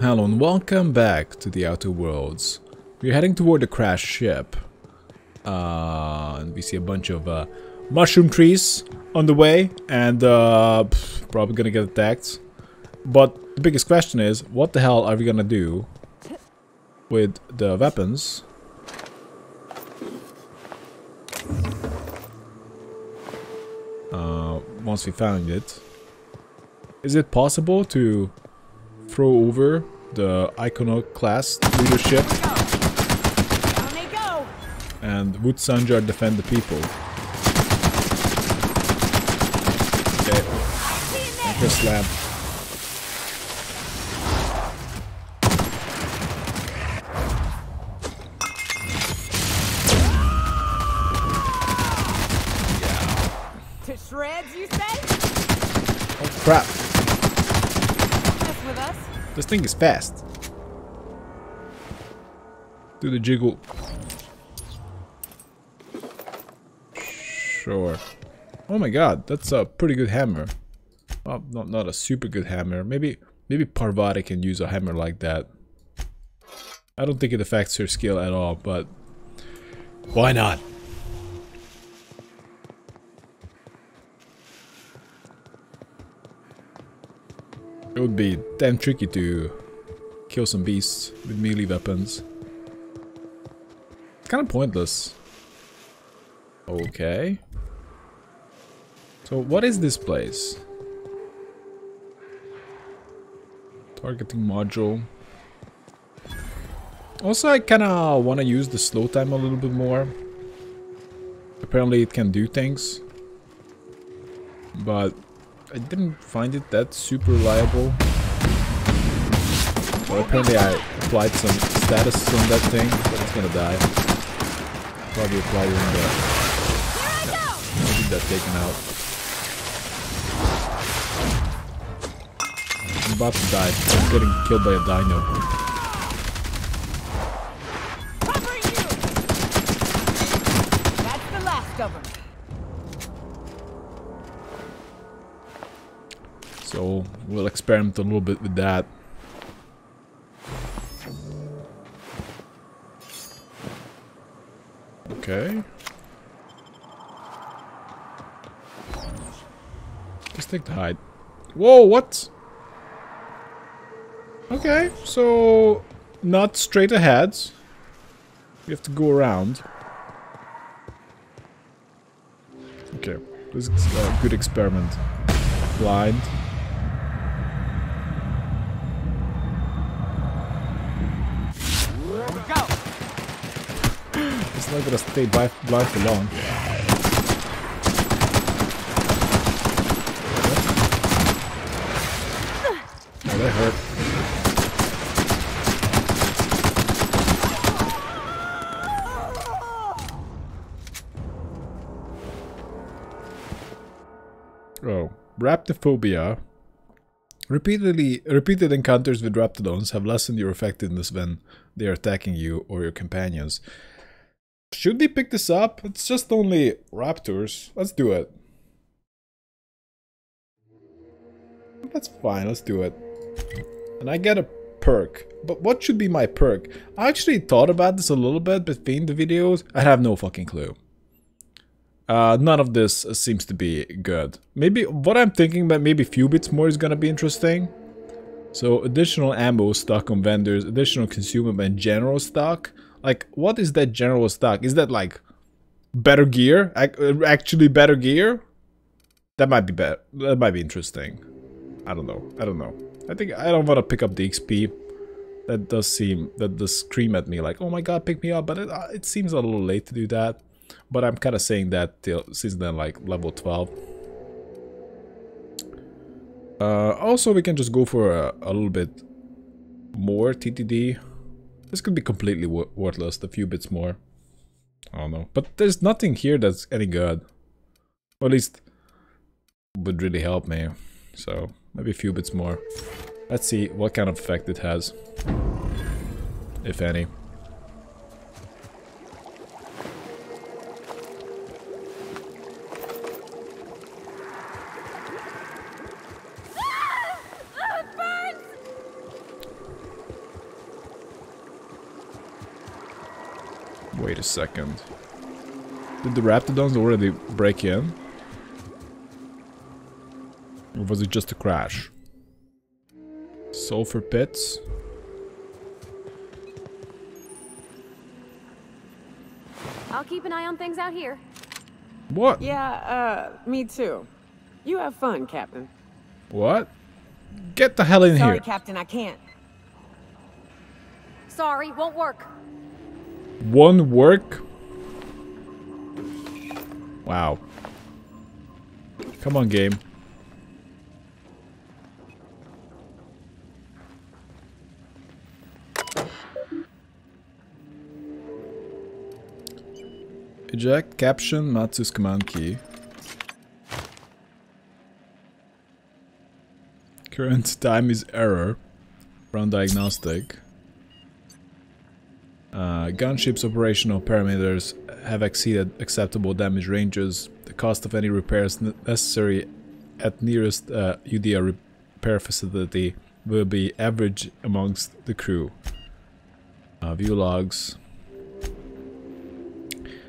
Hello and welcome back to the Outer Worlds. We're heading toward the crashed ship. Uh, and we see a bunch of uh, mushroom trees on the way and uh, probably gonna get attacked. But the biggest question is, what the hell are we gonna do with the weapons? Uh, once we found it. Is it possible to throw over the Iconoclast leadership and would Sanjar defend the people? Okay, anchor slab. Thing is fast. Do the jiggle. Sure. Oh my god, that's a pretty good hammer. Well, not, not a super good hammer. Maybe maybe Parvati can use a hammer like that. I don't think it affects her skill at all, but why not? It would be damn tricky to kill some beasts with melee weapons. It's kind of pointless. Okay. So what is this place? Targeting module. Also, I kind of want to use the slow time a little bit more. Apparently it can do things. But I didn't find it that super reliable. Well, apparently I applied some status on that thing, but it's gonna die. Probably apply it in the... I think that taken out. I'm about to die. I'm getting killed by a dino. Covering So we'll experiment a little bit with that. Okay. Just take the hide. Whoa, what? Okay, so not straight ahead. We have to go around. Okay, this is a good experiment. Blind. Not gonna stay bi- blind for long. Oh, that hurt. Oh, Raptophobia. Repeatedly, repeated encounters with Raptidons have lessened your effectiveness when they are attacking you or your companions. Should we pick this up? It's just only raptors. Let's do it. That's fine, let's do it. And I get a perk. But what should be my perk? I actually thought about this a little bit between the videos. I have no fucking clue. Uh, none of this seems to be good. Maybe what I'm thinking that maybe a few bits more is gonna be interesting. So additional ammo stock on vendors, additional consumable and general stock. Like, what is that general stock? Is that like better gear? Actually better gear? That might be better. That might be interesting. I don't know. I don't know. I think I don't want to pick up the XP. That does seem that does scream at me like, oh my god, pick me up. But it, uh, it seems a little late to do that. But I'm kind of saying that till since then, like level 12. Uh, also, we can just go for a, a little bit more TTD. This could be completely wo worthless, a few bits more. I don't know. But there's nothing here that's any good. Or at least would really help me. So, maybe a few bits more. Let's see what kind of effect it has. If any. Wait a second. Did the Raptidons already break in? Or was it just a crash? Sulfur pits? I'll keep an eye on things out here. What? Yeah, uh, me too. You have fun, Captain. What? Get the hell in Sorry, here. Captain, I can't. Sorry, won't work. One work? Wow. Come on, game. Eject caption Matsu's command key. Current time is error. Run diagnostic. Uh, gunship's operational parameters have exceeded acceptable damage ranges. The cost of any repairs ne- necessary at nearest uh, UDR repair facility will be average amongst the crew. Uh, view logs.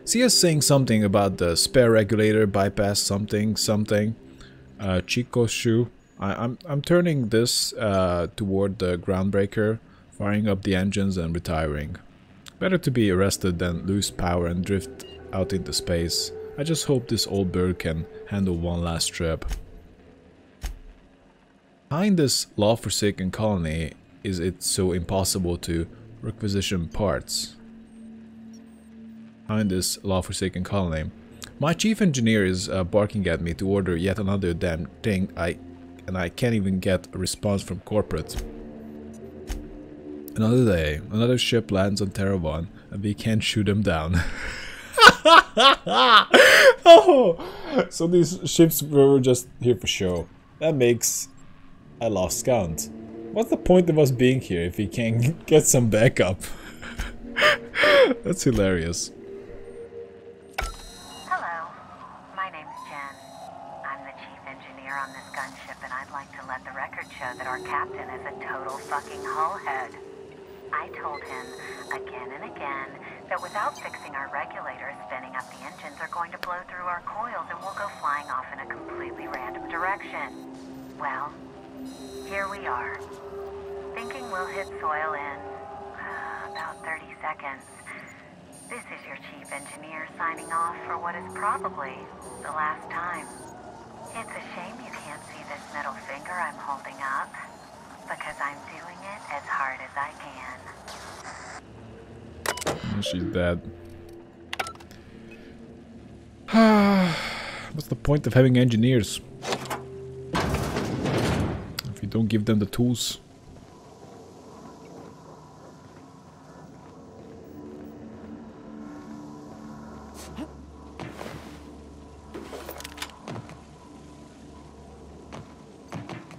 See us saying something about the spare regulator bypass something something. Uh, Chico shoe. I, I'm I'm turning this uh, toward the groundbreaker, firing up the engines and retiring. Better to be arrested than lose power and drift out into space. I just hope this old bird can handle one last trip. Behind this law-forsaken colony is it so impossible to requisition parts? Behind this law-forsaken colony. My chief engineer is uh, barking at me to order yet another damn thing I and I can't even get a response from corporate. Another day, another ship lands on Terravon, and we can't shoot them down. oh, so these ships were just here for show. That makes a lost count. What's the point of us being here if we can't get some backup? That's hilarious. Hello, my name's Jen. I'm the chief engineer on this gunship, and I'd like to let the record show that our captain is a total fucking hullhead. I told him again and again that without fixing our regulators, spinning up the engines are going to blow through our coils and we'll go flying off in a completely random direction. Well, here we are. Thinking we'll hit soil in about 30 seconds. This is your chief engineer signing off for what is probably the last time. It's a shame you can't see this middle finger I'm holding up, because I'm doing it as hard as I can. She's dead. What's the point of having engineers? If you don't give them the tools.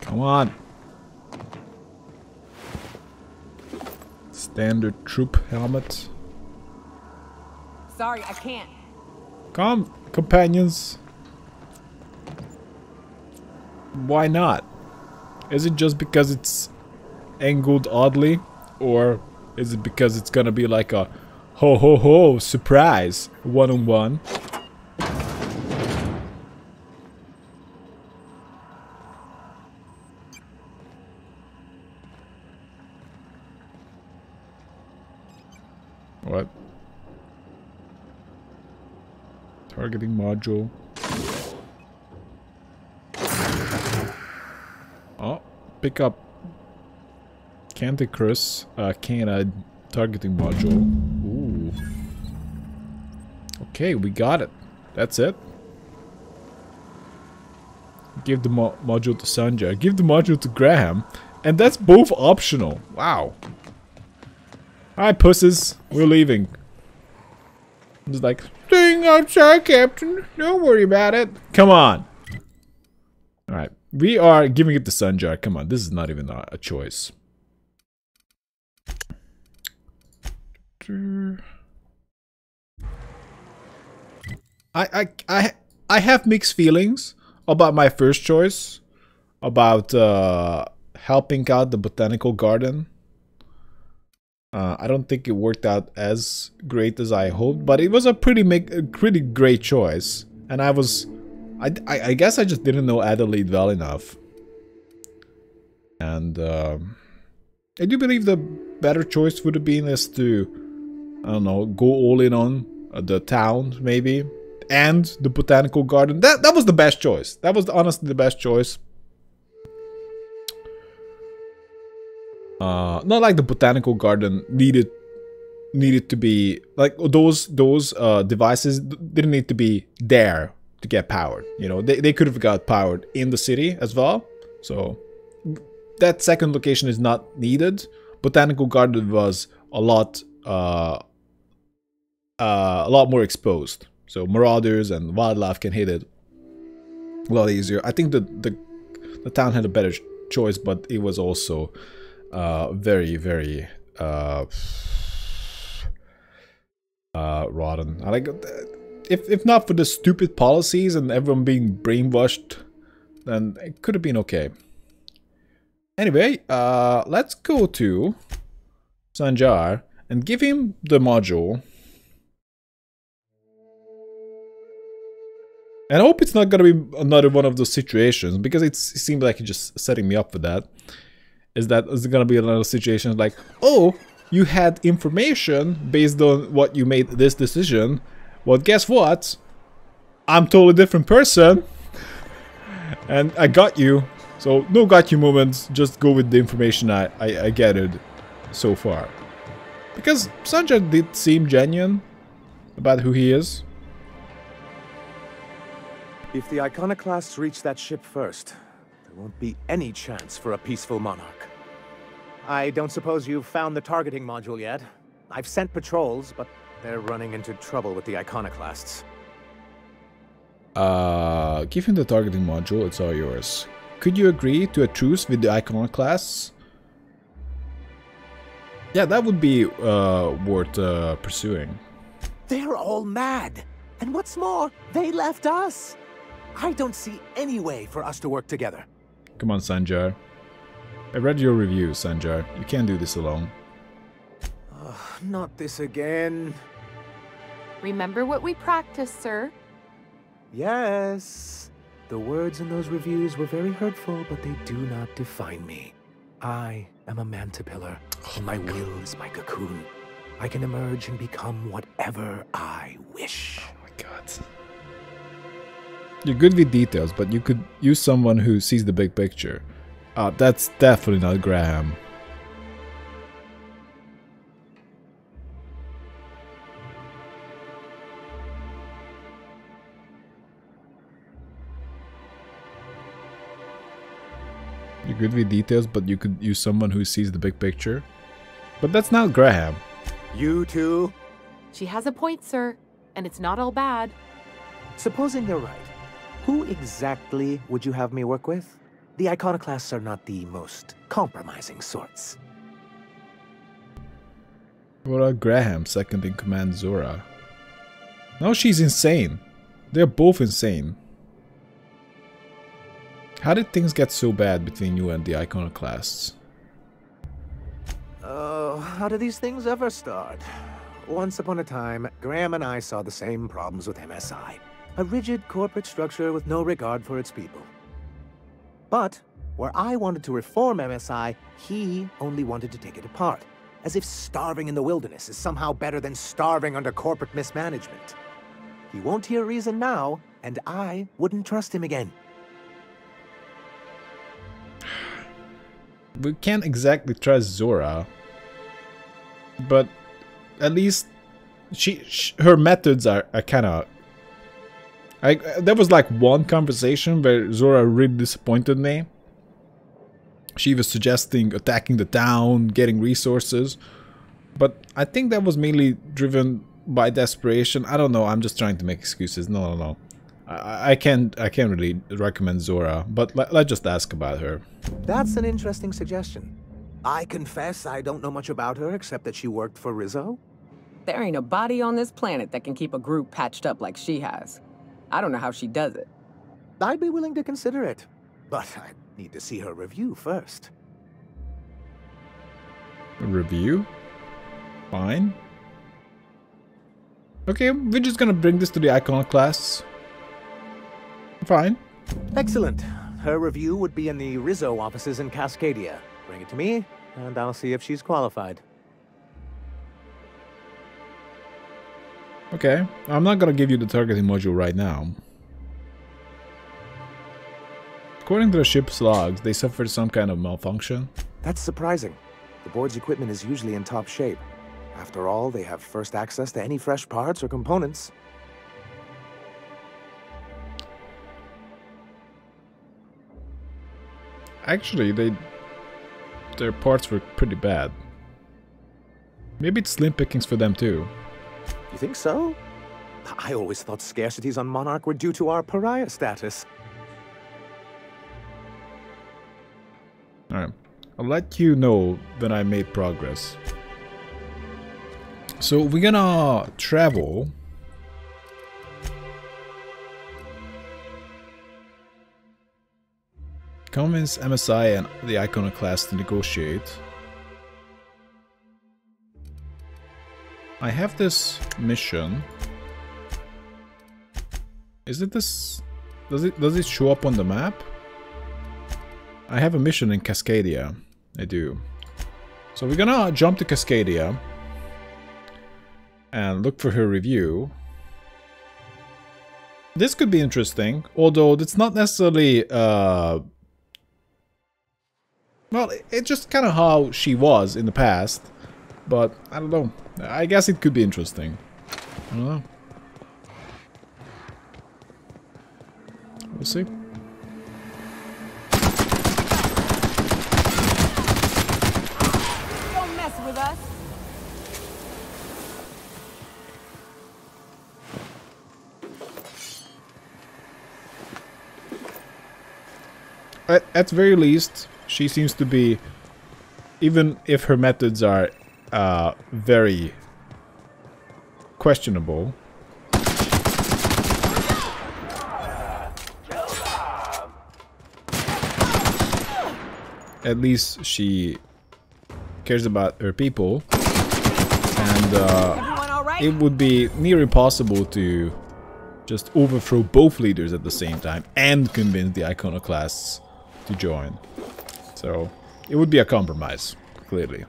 Come on. Standard troop helmet. Sorry, I can't. Come, companions. Why not? Is it just because it's angled oddly? Or is it because it's gonna be like a ho ho ho surprise one on one? What? Targeting module. Oh, pick up Canticrus uh, canine targeting module. Ooh. Okay, we got it. That's it. Give the mo module to Sanjar. Give the module to Graham. And that's both optional. Wow. Alright, pusses. We're leaving. It's like, staying outside, Captain. Don't worry about it. Come on. Alright. We are giving it to Sanjar. Come on. This is not even a, a choice. I, I, I, I have mixed feelings about my first choice. About uh, helping out the botanical garden. Uh, I don't think it worked out as great as I hoped, but it was a pretty make a pretty great choice. And I was, I, I, I guess I just didn't know Adelaide well enough. And uh, I do believe the better choice would have been is to, I don't know, go all in on uh, the town maybe, and the botanical garden. That that was the best choice. That was honestly the best choice. Uh, not like the botanical garden needed needed to be like those those uh, devices didn't need to be there to get powered. You know, they they could have got powered in the city as well. So that second location is not needed. Botanical garden was a lot uh, uh, a lot more exposed. So marauders and wildlife can hit it a lot easier. I think the the, the town had a better choice, but it was also uh, very, very uh, uh, rotten. I like if if not for the stupid policies and everyone being brainwashed, then it could have been okay. Anyway, uh, let's go to Sanjar and give him the module. And I hope it's not gonna be another one of those situations because it seems like he's just setting me up for that is that is gonna be another situation like, oh, you had information based on what you made this decision. Well, guess what? I'm totally different person. and I got you. So no got you moments, just go with the information I, I, I gathered so far. Because Sanjar did seem genuine about who he is. If the Iconoclasts reach that ship first, there won't be any chance for a peaceful monarch. I don't suppose you've found the targeting module yet? I've sent patrols, but they're running into trouble with the Iconoclasts. Uh, give him the targeting module, it's all yours. Could you agree to a truce with the Iconoclasts? Yeah, that would be uh, worth uh, pursuing. They're all mad! And what's more, they left us! I don't see any way for us to work together. Come on, Sanjar. I read your review, Sanjar. You can't do this alone. Oh, not this again. Remember what we practiced, sir. Yes. The words in those reviews were very hurtful, but they do not define me. I am a mantipillar, oh and my God. will is my cocoon. I can emerge and become whatever I wish. Oh my god. You're good with details, but you could use someone who sees the big picture. Uh, that's definitely not Graham. You're good with details, but you could use someone who sees the big picture. But that's not Graham. You too? She has a point, sir. And it's not all bad. Supposing you're right, who exactly would you have me work with? The iconoclasts are not the most compromising sorts. About Graham, second in command Zora? Now she's insane. They're both insane. How did things get so bad between you and the iconoclasts? Oh, how do these things ever start? Once upon a time, Graham and I saw the same problems with MSI. A rigid corporate structure with no regard for its people. But where I wanted to reform MSI, he only wanted to take it apart, as if starving in the wilderness is somehow better than starving under corporate mismanagement. He won't hear reason now, and I wouldn't trust him again. We can't exactly trust Zora, but at least she, she her methods are, are kind of I, there was like one conversation where Zora really disappointed me. She was suggesting attacking the town, getting resources. But I think that was mainly driven by desperation. I don't know, I'm just trying to make excuses. No, no, no. I, I can't I can't really recommend Zora, but let, let's just ask about her. That's an interesting suggestion. I confess I don't know much about her except that she worked for Rizzo. There ain't a body on this planet that can keep a group patched up like she has. I don't know how she does it. I'd be willing to consider it, but I need to see her review first. A review? Fine. Okay, we're just gonna bring this to the iconoclasts. Fine. Excellent. Her review would be in the Rizzo offices in Cascadia. Bring it to me, and I'll see if she's qualified. Okay, I'm not gonna give you the targeting module right now. According to the ship's logs, they suffered some kind of malfunction. That's surprising. The board's equipment is usually in top shape. After all, they have first access to any fresh parts or components. Actually, they their parts were pretty bad. Maybe it's slim pickings for them too. You think so? I always thought scarcities on Monarch were due to our pariah status. Alright. I'll let you know when I made progress. So we're gonna travel. Convince MSI and the Iconoclast to negotiate. I have this mission. Is it this? Does it does it show up on the map? I have a mission in Cascadia. I do. So we're gonna jump to Cascadia and look for her review. This could be interesting, although it's not necessarily, uh... Well, it's just kind of how she was in the past, but I don't know. I guess it could be interesting. I don't know. We'll see. Don't mess with us. at, at very least, she seems to be, even if her methods are uh, very questionable. At least she cares about her people, and uh, right? it would be near impossible to just overthrow both leaders at the same time and convince the iconoclasts to join. So it would be a compromise, clearly.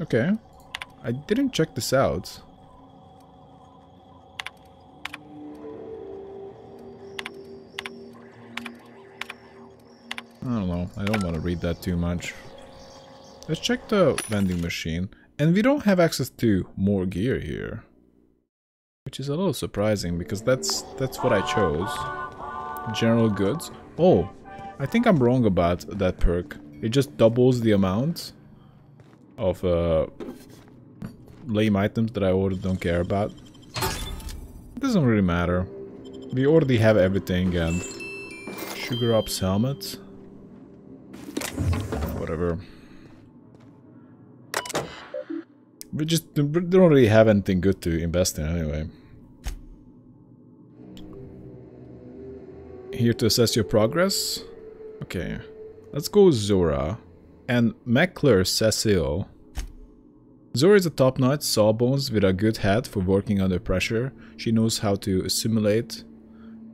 Okay. I didn't check this out. I don't know. I don't want to read that too much. Let's check the vending machine. And we don't have access to more gear here. Which is a little surprising because that's that's what I chose. General goods. Oh, I think I'm wrong about that perk. It just doubles the amount of uh, lame items that I already don't care about. It doesn't really matter. We already have everything and sugar ups helmets. Whatever. We just we don't really have anything good to invest in anyway. Here to assess your progress? Okay. Let's go Zora. And McClure Cecile. Zora is a top-notch sawbones with a good head for working under pressure. She knows how to assimilate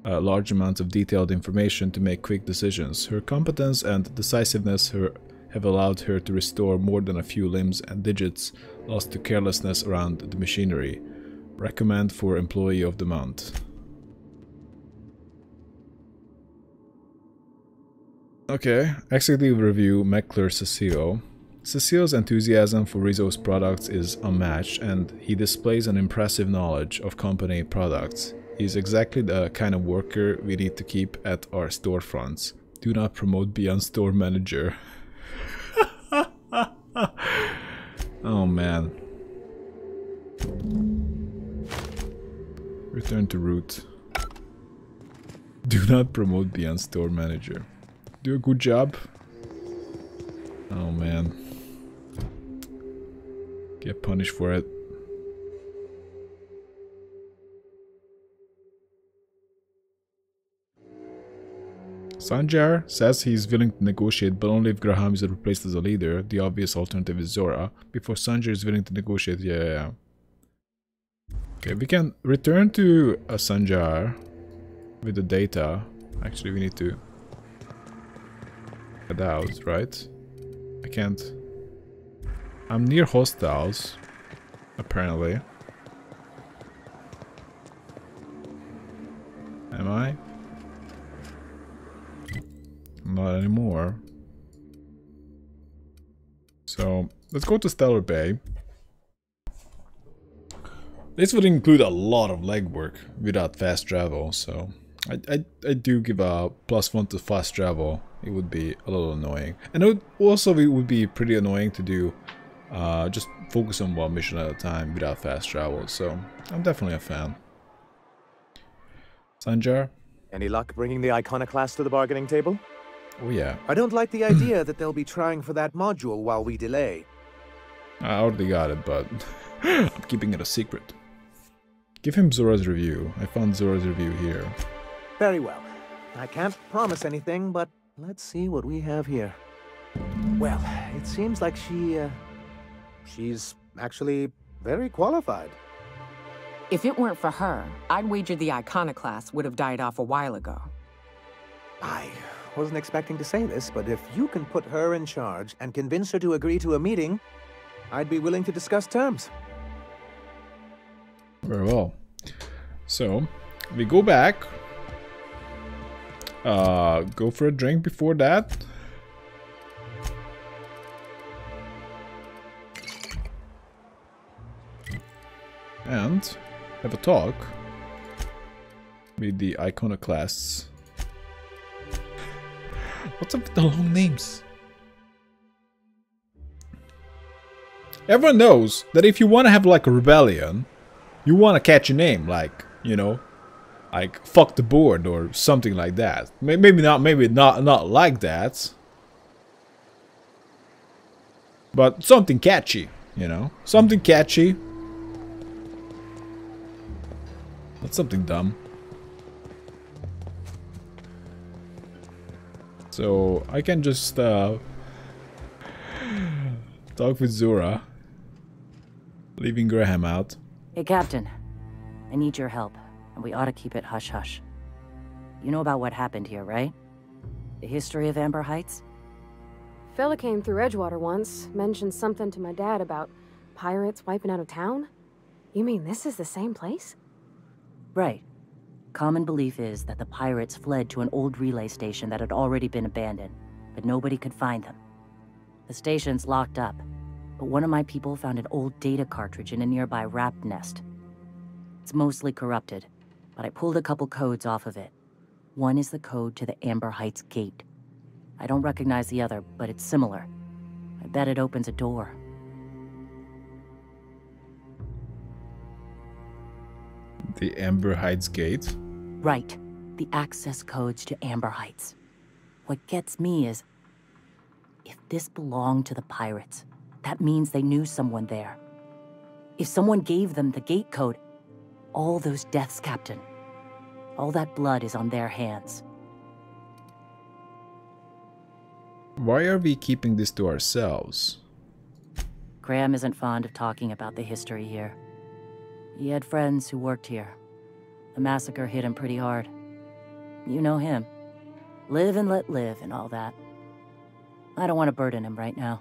uh, large amounts of detailed information to make quick decisions. Her competence and decisiveness her, have allowed her to restore more than a few limbs and digits lost to carelessness around the machinery. Recommend for employee of the month. Okay, executive review McClure Cecile. Cecile's enthusiasm for Rizzo's products is unmatched and he displays an impressive knowledge of company products. He's exactly the kind of worker we need to keep at our storefronts. Do not promote beyond store manager. oh man. Return to root. Do not promote beyond store manager. Do a good job. Oh man. Get punished for it. Sanjar says he's willing to negotiate, but only if Graham is replaced as a leader. The obvious alternative is Zora. Before Sanjar is willing to negotiate, yeah, yeah, yeah. Okay, we can return to a Sanjar with the data. Actually, we need to head out, right? I can't. I'm near hostiles, apparently. Am I? Not anymore. So, let's go to Stellar Bay. This would include a lot of legwork without fast travel, so I, I, I do give a plus one to fast travel. It would be a little annoying. And it would also it would be pretty annoying to do uh, just focus on one mission at a time without fast travel, so I'm definitely a fan. Sanjar? Any luck bringing the Iconoclast to the bargaining table? Oh yeah. I don't like the idea that they'll be trying for that module while we delay. I already got it, but I'm keeping it a secret. Give him Zora's review. I found Zora's review here. Very well. I can't promise anything, but let's see what we have here. Well, it seems like she, uh, she's actually very qualified. If it weren't for her, I'd wager the iconoclast would have died off a while ago. I wasn't expecting to say this, but if you can put her in charge and convince her to agree to a meeting, I'd be willing to discuss terms. Very well. So, we go back. Uh, go for a drink before that. And have a talk with the iconoclasts. What's up with the long names? Everyone knows that if you want to have like a rebellion, you want to catch a name like, you know, like fuck the board or something like that. Maybe not, maybe not, not like that. But something catchy, you know, something catchy. Not something dumb. So I can just uh, talk with Zora, leaving Graham out. Hey, Captain. I need your help, and we ought to keep it hush-hush. You know about what happened here, right? The history of Amber Heights? Fella came through Edgewater once, mentioned something to my dad about pirates wiping out of town. You mean this is the same place? Right. Common belief is that the pirates fled to an old relay station that had already been abandoned, but nobody could find them. The station's locked up, but one of my people found an old data cartridge in a nearby rat nest. It's mostly corrupted, but I pulled a couple codes off of it. One is the code to the Amber Heights gate. I don't recognize the other, but it's similar. I bet it opens a door. The Amber Heights gate. Right. The access codes to Amber Heights. What gets me is... If this belonged to the pirates, that means they knew someone there. If someone gave them the gate code, all those deaths, Captain, all that blood is on their hands. Why are we keeping this to ourselves? Graham isn't fond of talking about the history here. He had friends who worked here. The massacre hit him pretty hard. You know him. Live and let live and all that. I don't want to burden him right now,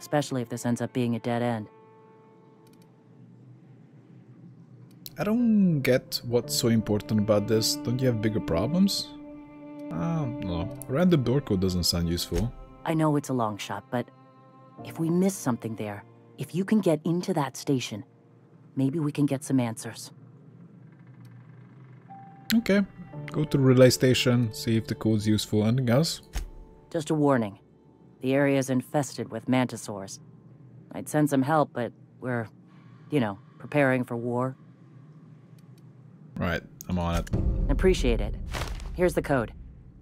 especially if this ends up being a dead end. I don't get what's so important about this. Don't you have bigger problems? Ah, no. Random door code doesn't sound useful. I know it's a long shot, but if we miss something there, if you can get into that station, maybe we can get some answers. Okay. Go to the relay station, see if the code's useful. Anything else? Just a warning. The area is infested with mantisaurs. I'd send some help, but we're, you know, preparing for war. Right, I'm on it. Appreciate it. Here's the code.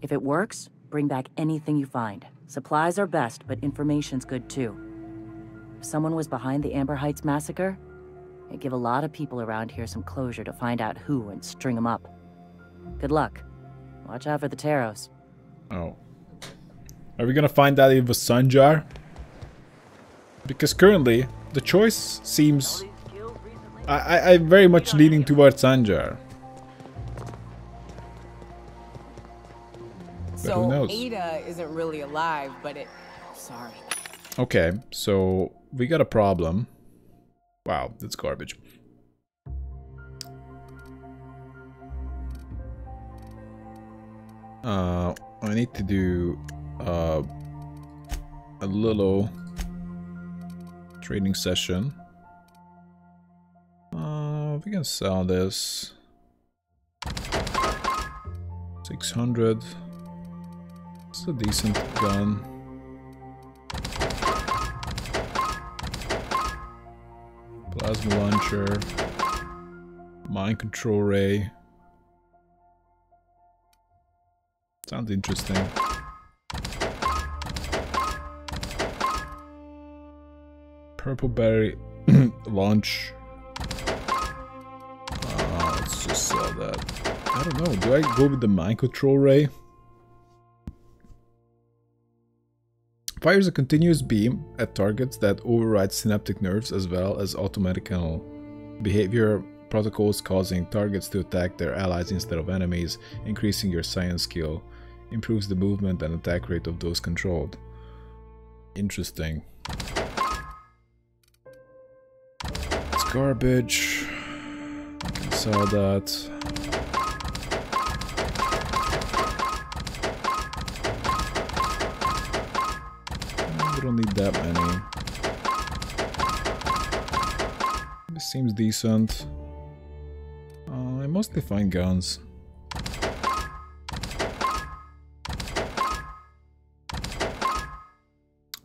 If it works, bring back anything you find. Supplies are best, but information's good too. If someone was behind the Amber Heights massacre, it'd give a lot of people around here some closure to find out who and string them up. Good luck. Watch out for the Taros. Oh. Are we gonna find out if it was Sanjar? Because currently, the choice seems... I, I, I'm very much leaning towards Sanjar. Who So knows? Ada isn't really alive, but it. Sorry. Okay, so we got a problem. Wow, that's garbage. Uh, I need to do uh, a little trading session. Uh, we can sell this. 600. It's a decent gun. Plasma launcher. Mind control ray. Sounds interesting. Purple berry launch. Uh, let's just sell that. I don't know. Do I go with the mind control ray? Fires a continuous beam at targets that override synaptic nerves as well as automatical behavior protocols causing targets to attack their allies instead of enemies, increasing your science skill, improves the movement and attack rate of those controlled. Interesting. It's garbage. Sell that. Don't need that many. This seems decent. Uh, I mostly find guns.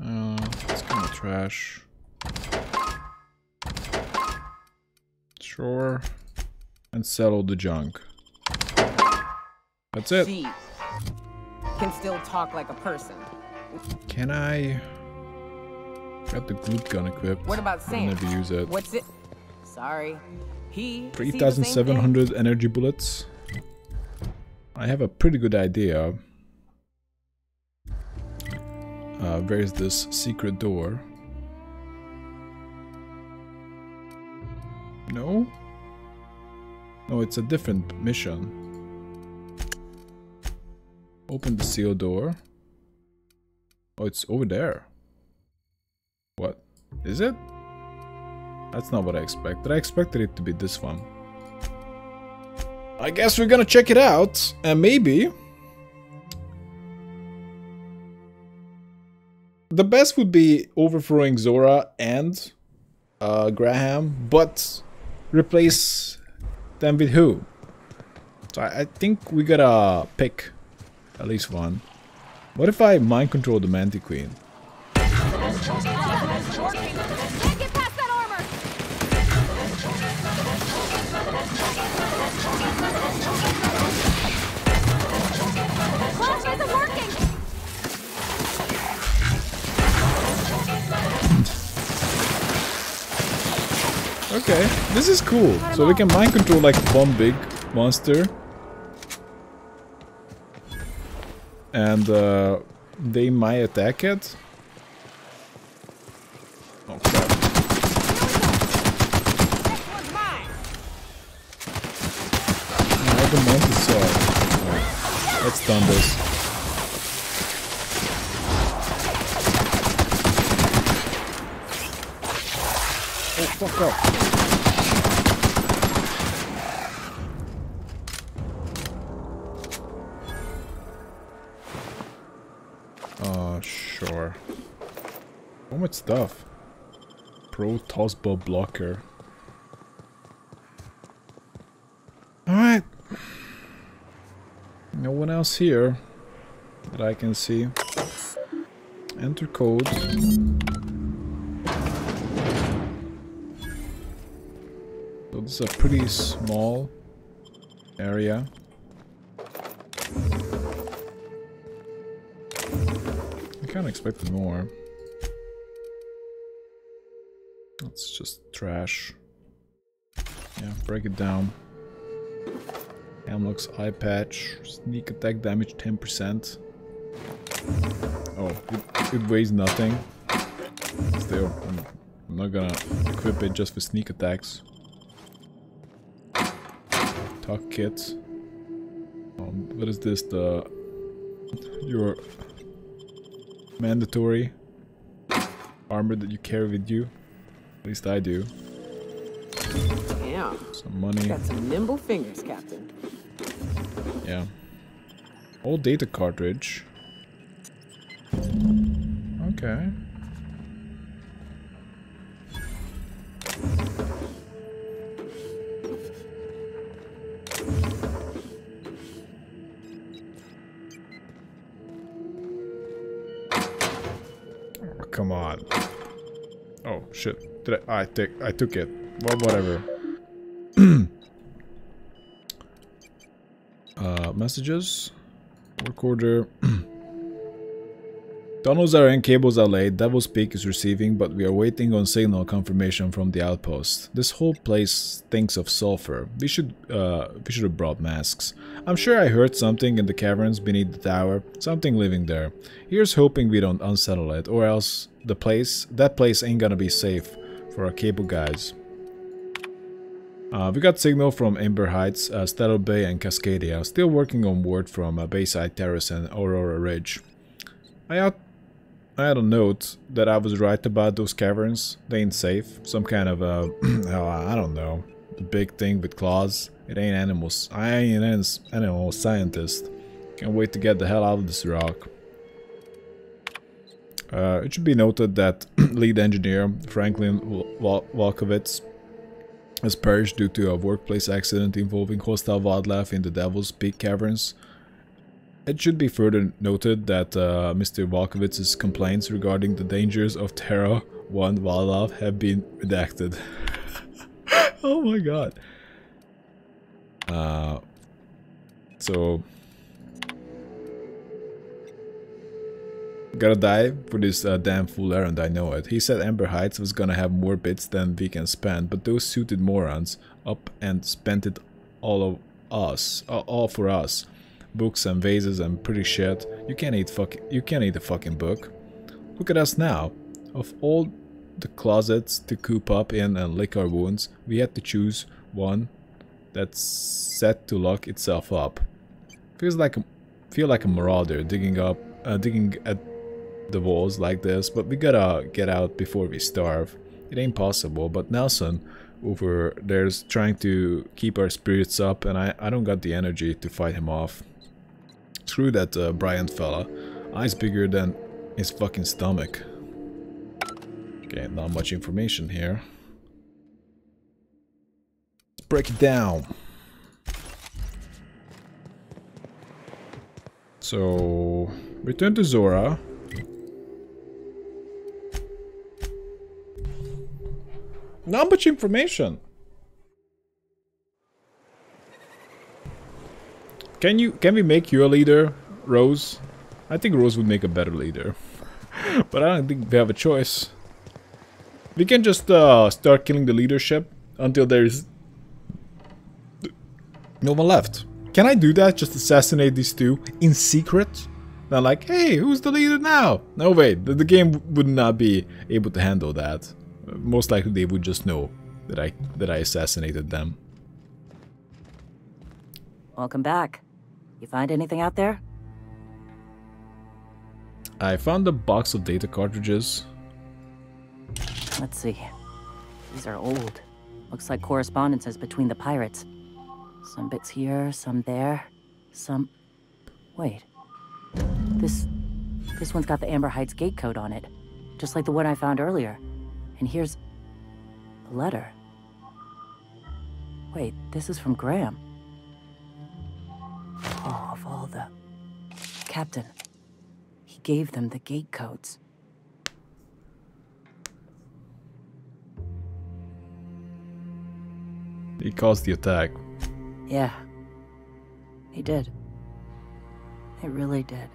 Uh, it's kind of trash. Sure. And settle the junk. That's it. She can still talk like a person. Can I... Got the group gun equipped. What about I Sam? never use it. What's it? Sorry. He. the same thing? 3700 energy bullets. I have a pretty good idea. Uh, where's this secret door? No? No, it's a different mission. Open the seal door. Oh, it's over there. Is it? That's not what I expected. I expected it to be this one. I guess we're gonna check it out, and maybe... The best would be overthrowing Zora and uh, Graham, but replace them with who? So I, I think we gotta pick at least one. What if I mind control the Mantiqueen? Can't Okay, this is cool. So we can mind control like one big monster. And uh, they might attack it. Oh crap. I monkey saw. Alright, let's done this. Oh fuck up. Much stuff. Pro Tosba blocker. Alright. No one else here that I can see. Enter code. So this is a pretty small area. I kind of expected more. That's just trash. Yeah, break it down. Hamlock's eye patch, sneak attack damage 10%. Well, it, it weighs nothing. Still, I'm, I'm not gonna equip it just for sneak attacks. Talk kit. Um, what is this? The your mandatory armor that you carry with you. At least I do. Damn. Some money. Got some nimble fingers, Captain. Yeah. Old data cartridge. Okay. Oh, come on. Oh shit. Did I I take I took it. Well whatever. uh messages. Work order. Tunnels are in, cables are laid, Devil's Peak is receiving, but we are waiting on signal confirmation from the outpost. This whole place stinks of sulfur. We should, uh, we should have brought masks. I'm sure I heard something in the caverns beneath the tower, something living there. Here's hoping we don't unsettle it, or else the place, that place ain't gonna be safe for our cable guys. Uh, we got signal from Amber Heights, uh, Stellar Bay and Cascadia. Still working on word from uh, Bayside Terrace and Aurora Ridge. I ought I had a note that I was right about those caverns. They ain't safe. Some kind of a, oh, I don't know, the big thing with claws. It ain't animals. I ain't an animal scientist. Can't wait to get the hell out of this rock. Uh, it should be noted that lead engineer Franklin Walkovitz has perished due to a workplace accident involving hostile wildlife in the Devil's Peak Caverns. It should be further noted that uh, Mr. Walkowitz's complaints regarding the dangers of Terra 1 wildlife have been redacted. oh my god. Uh, so... Gotta die for this uh, damn fool errand, I know it. He said Amber Heights was gonna have more bits than we can spend, but those suited morons up and spent it all of us, uh, all for us books and vases and pretty shit. You can't eat fuck you can't eat a fucking book. Look at us now. Of all the closets to coop up in and lick our wounds, we had to choose one that's set to lock itself up. Feels like a, feel like a marauder digging up uh, digging at the walls like this, but we gotta get out before we starve. It ain't possible, but Nelson over there's trying to keep our spirits up and I, I don't got the energy to fight him off. Screw that uh, Bryant fella. Eyes bigger than his fucking stomach. Okay, not much information here. Let's break it down. So, return to Zora. Not much information. Can you can we make you a leader, Rose? I think Rose would make a better leader. but I don't think we have a choice. We can just uh, start killing the leadership until there's no one left. Can I do that? Just assassinate these two in secret? Not like, hey, who's the leader now? No way, the, the game would not be able to handle that. Most likely they would just know that I that I assassinated them. Welcome back. You find anything out there? I found a box of data cartridges. Let's see. These are old. Looks like correspondences between the pirates. Some bits here, some there, some... Wait. This... This one's got the Amber Heights gate code on it. Just like the one I found earlier. And here's... a letter. Wait, this is from Graham. Oh, of all the... Captain. He gave them the gate codes. He caused the attack. Yeah. He did. He really did.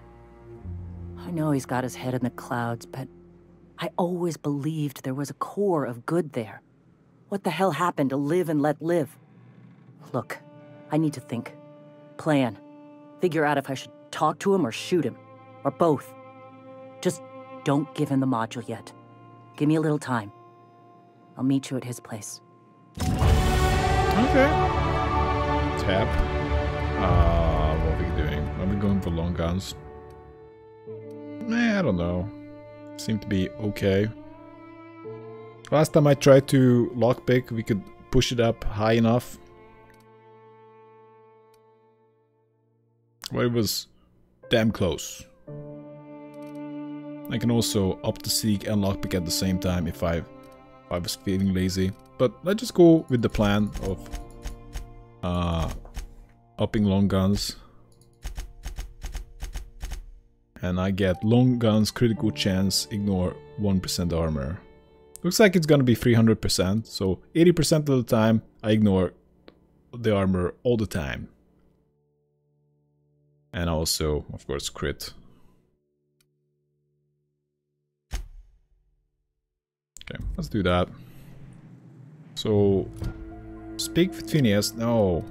I know he's got his head in the clouds, but I always believed there was a core of good there. What the hell happened to live and let live? Look, I need to think. Plan. Figure out if I should talk to him or shoot him. Or both. Just don't give him the module yet. Give me a little time. I'll meet you at his place. Okay. Tap. Uh, what are we doing? Are we going for long guns? Eh, I don't know. Seem to be okay. Last time I tried to lockpick, we could push it up high enough. Well, it was damn close. I can also up the seek and lockpick at the same time if I, if I was feeling lazy. But let's just go with the plan of uh, upping long guns. And I get long guns, critical chance, ignore 1% armor. Looks like it's gonna be 300%, so 80% of the time I ignore the armor all the time. And also, of course, crit. Okay, let's do that. So, speak with Phineas. No.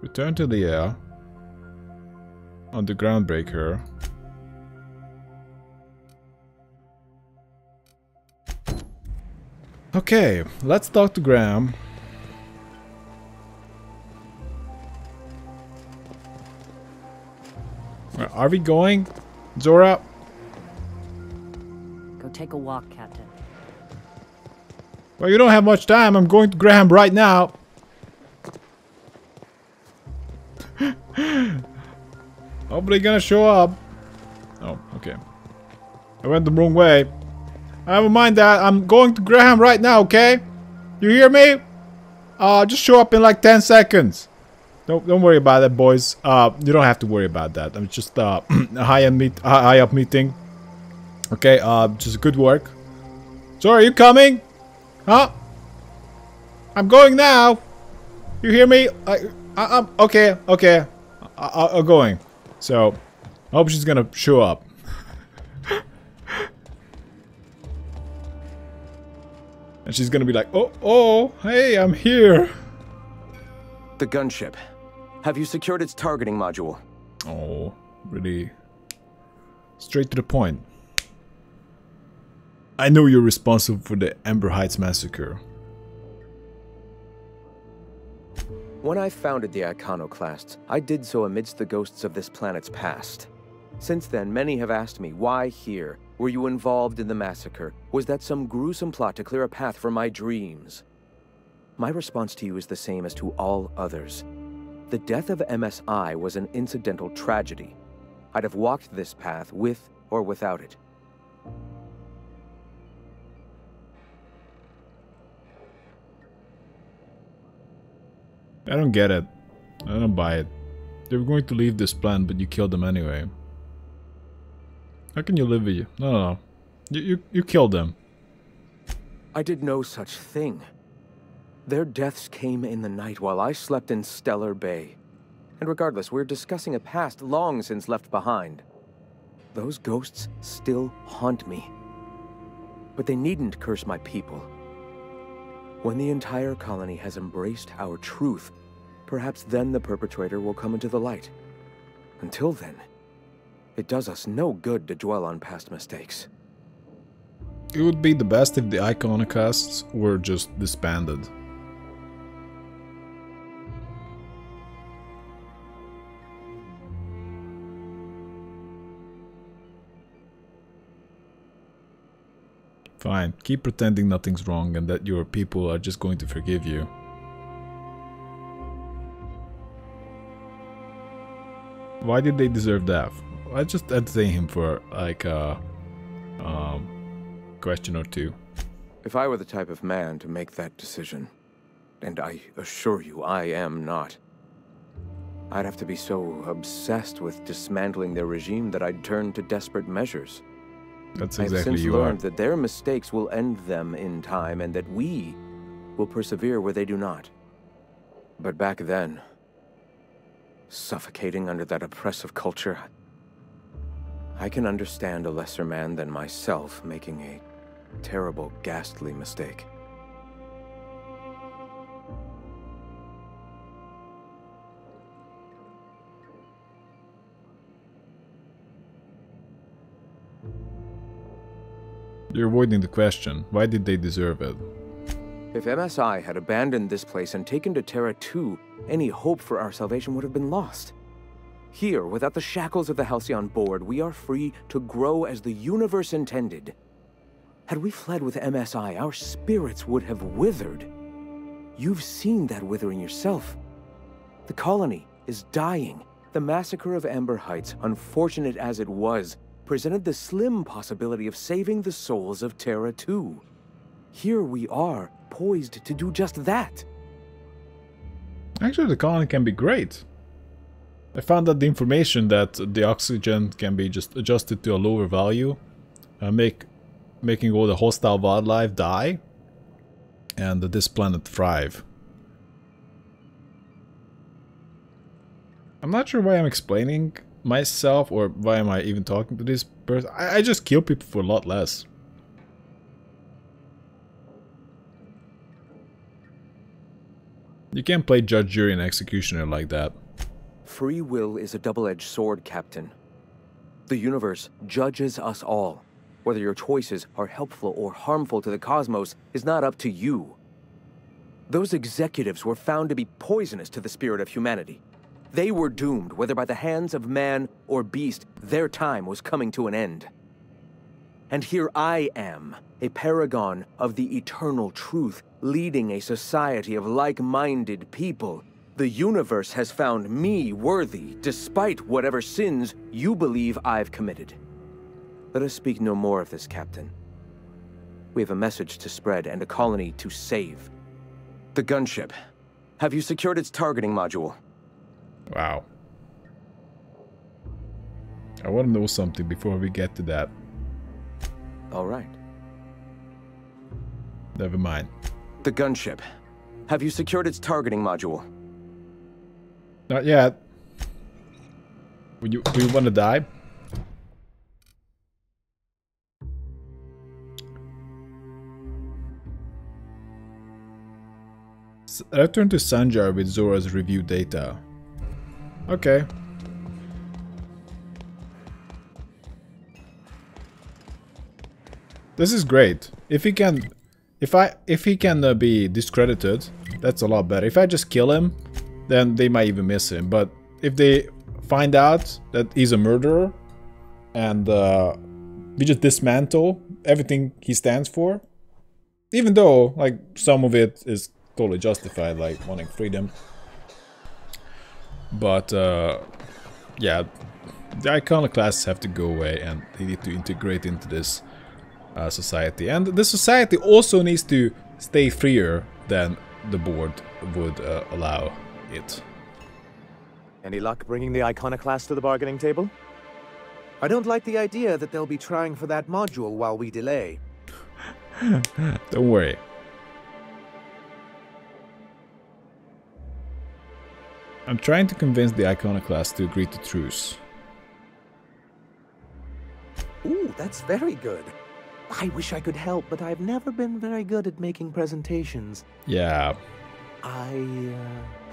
Return to the air. On the groundbreaker. Okay, let's talk to Graham. Where are we going? Zora? Go take a walk, Captain. Well, you don't have much time. I'm going to Graham right now. Nobody gonna show up. Oh, okay. I went the wrong way. I never mind that. I'm going to Graham right now, okay? You hear me? Uh, just show up in like 10 seconds. Don't don't worry about that, boys. Uh, you don't have to worry about that. I'm just uh, a high end meet, high up meeting. Okay. Uh, just good work. So, are you coming? Huh? I'm going now. You hear me? I, I I'm okay. Okay. I, I'm going. So, I hope she's gonna show up. and she's gonna be like, oh, oh, hey, I'm here. The gunship. Have you secured its targeting module? Oh, really straight to the point. I know you're responsible for the Amber Heights massacre. When I founded the Iconoclasts, I did so amidst the ghosts of this planet's past. Since then, many have asked me, why here? Were you involved in the massacre? Was that some gruesome plot to clear a path for my dreams? My response to you is the same as to all others. The death of MSI was an incidental tragedy. I'd have walked this path with or without it. I don't get it. I don't buy it. They were going to leave this planet, but you killed them anyway. How can you live with you? No, no, no. You, you, you killed them. I did no such thing. Their deaths came in the night while I slept in Stellar Bay. And regardless, we're discussing a past long since left behind. Those ghosts still haunt me. But they needn't curse my people. When the entire colony has embraced our truth, perhaps then the perpetrator will come into the light. Until then, it does us no good to dwell on past mistakes. It would be the best if the Iconoclasts were just disbanded. Fine, keep pretending nothing's wrong and that your people are just going to forgive you. Why did they deserve death? I just entertain him for like a um, question or two. If I were the type of man to make that decision, and I assure you I am not, I'd have to be so obsessed with dismantling their regime that I'd turn to desperate measures. That's exactly I've since you learned are. that their mistakes will end them in time and that we will persevere where they do not. But back then, suffocating under that oppressive culture. I can understand a lesser man than myself making a terrible, ghastly mistake. You're avoiding the question, why did they deserve it? If MSI had abandoned this place and taken to Terra 2, any hope for our salvation would have been lost. Here, without the shackles of the Halcyon Board, we are free to grow as the universe intended. Had we fled with MSI, our spirits would have withered. You've seen that withering yourself. The colony is dying. The massacre of Amber Heights, unfortunate as it was, presented the slim possibility of saving the souls of Terra 2. Here we are, poised to do just that. Actually, the colony can be great. I found that the information that the oxygen can be just adjusted to a lower value, uh, make making all the hostile wildlife die, and this planet thrive. I'm not sure why I'm explaining myself or why am I even talking to this person. I, I just kill people for a lot less. You can't play judge, jury, and executioner like that. Free will is a double-edged sword, Captain. The universe judges us all. Whether your choices are helpful or harmful to the cosmos is not up to you. Those executives were found to be poisonous to the spirit of humanity. They were doomed, whether by the hands of man or beast, their time was coming to an end. And here I am, a paragon of the eternal truth, leading a society of like-minded people. The universe has found me worthy, despite whatever sins you believe I've committed. Let us speak no more of this, Captain. We have a message to spread and a colony to save. The gunship. Have you secured its targeting module? Wow. I want to know something before we get to that. All right. Never mind. The gunship. Have you secured its targeting module? Not yet. Would you, do you want to die? S return to Sanjar with Zora's review data. Okay. This is great. If he can, if I, if he can uh, be discredited, that's a lot better. If I just kill him, then they might even miss him. But if they find out that he's a murderer, and uh, we just dismantle everything he stands for, even though like some of it is totally justified, like wanting freedom. But uh, yeah, the iconoclasts have to go away and they need to integrate into this uh, society. And the society also needs to stay freer than the board would uh, allow it. Any luck bringing the iconoclast to the bargaining table? I don't like the idea that they'll be trying for that module while we delay. Don't worry. I'm trying to convince the iconoclast to agree to truce. Ooh, that's very good. I wish I could help, but I've never been very good at making presentations. Yeah. I,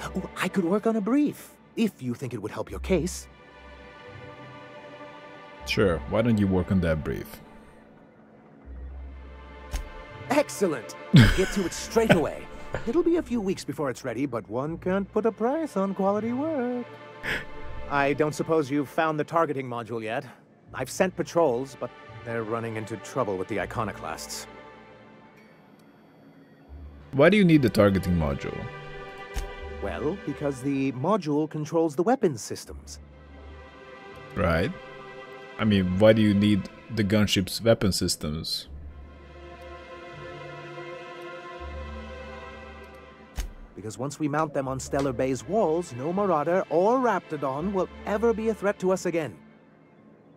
uh... Oh, I could work on a brief, if you think it would help your case. Sure, why don't you work on that brief? Excellent! Get to it straight away. It'll be a few weeks before it's ready, but one can't put a price on quality work. I don't suppose you've found the targeting module yet. I've sent patrols, but they're running into trouble with the iconoclasts. Why do you need the targeting module? Well, because the module controls the weapons systems. Right. I mean, why do you need the gunship's weapon systems? Because once we mount them on Stellar Bay's walls, no Marauder or Raptidon will ever be a threat to us again.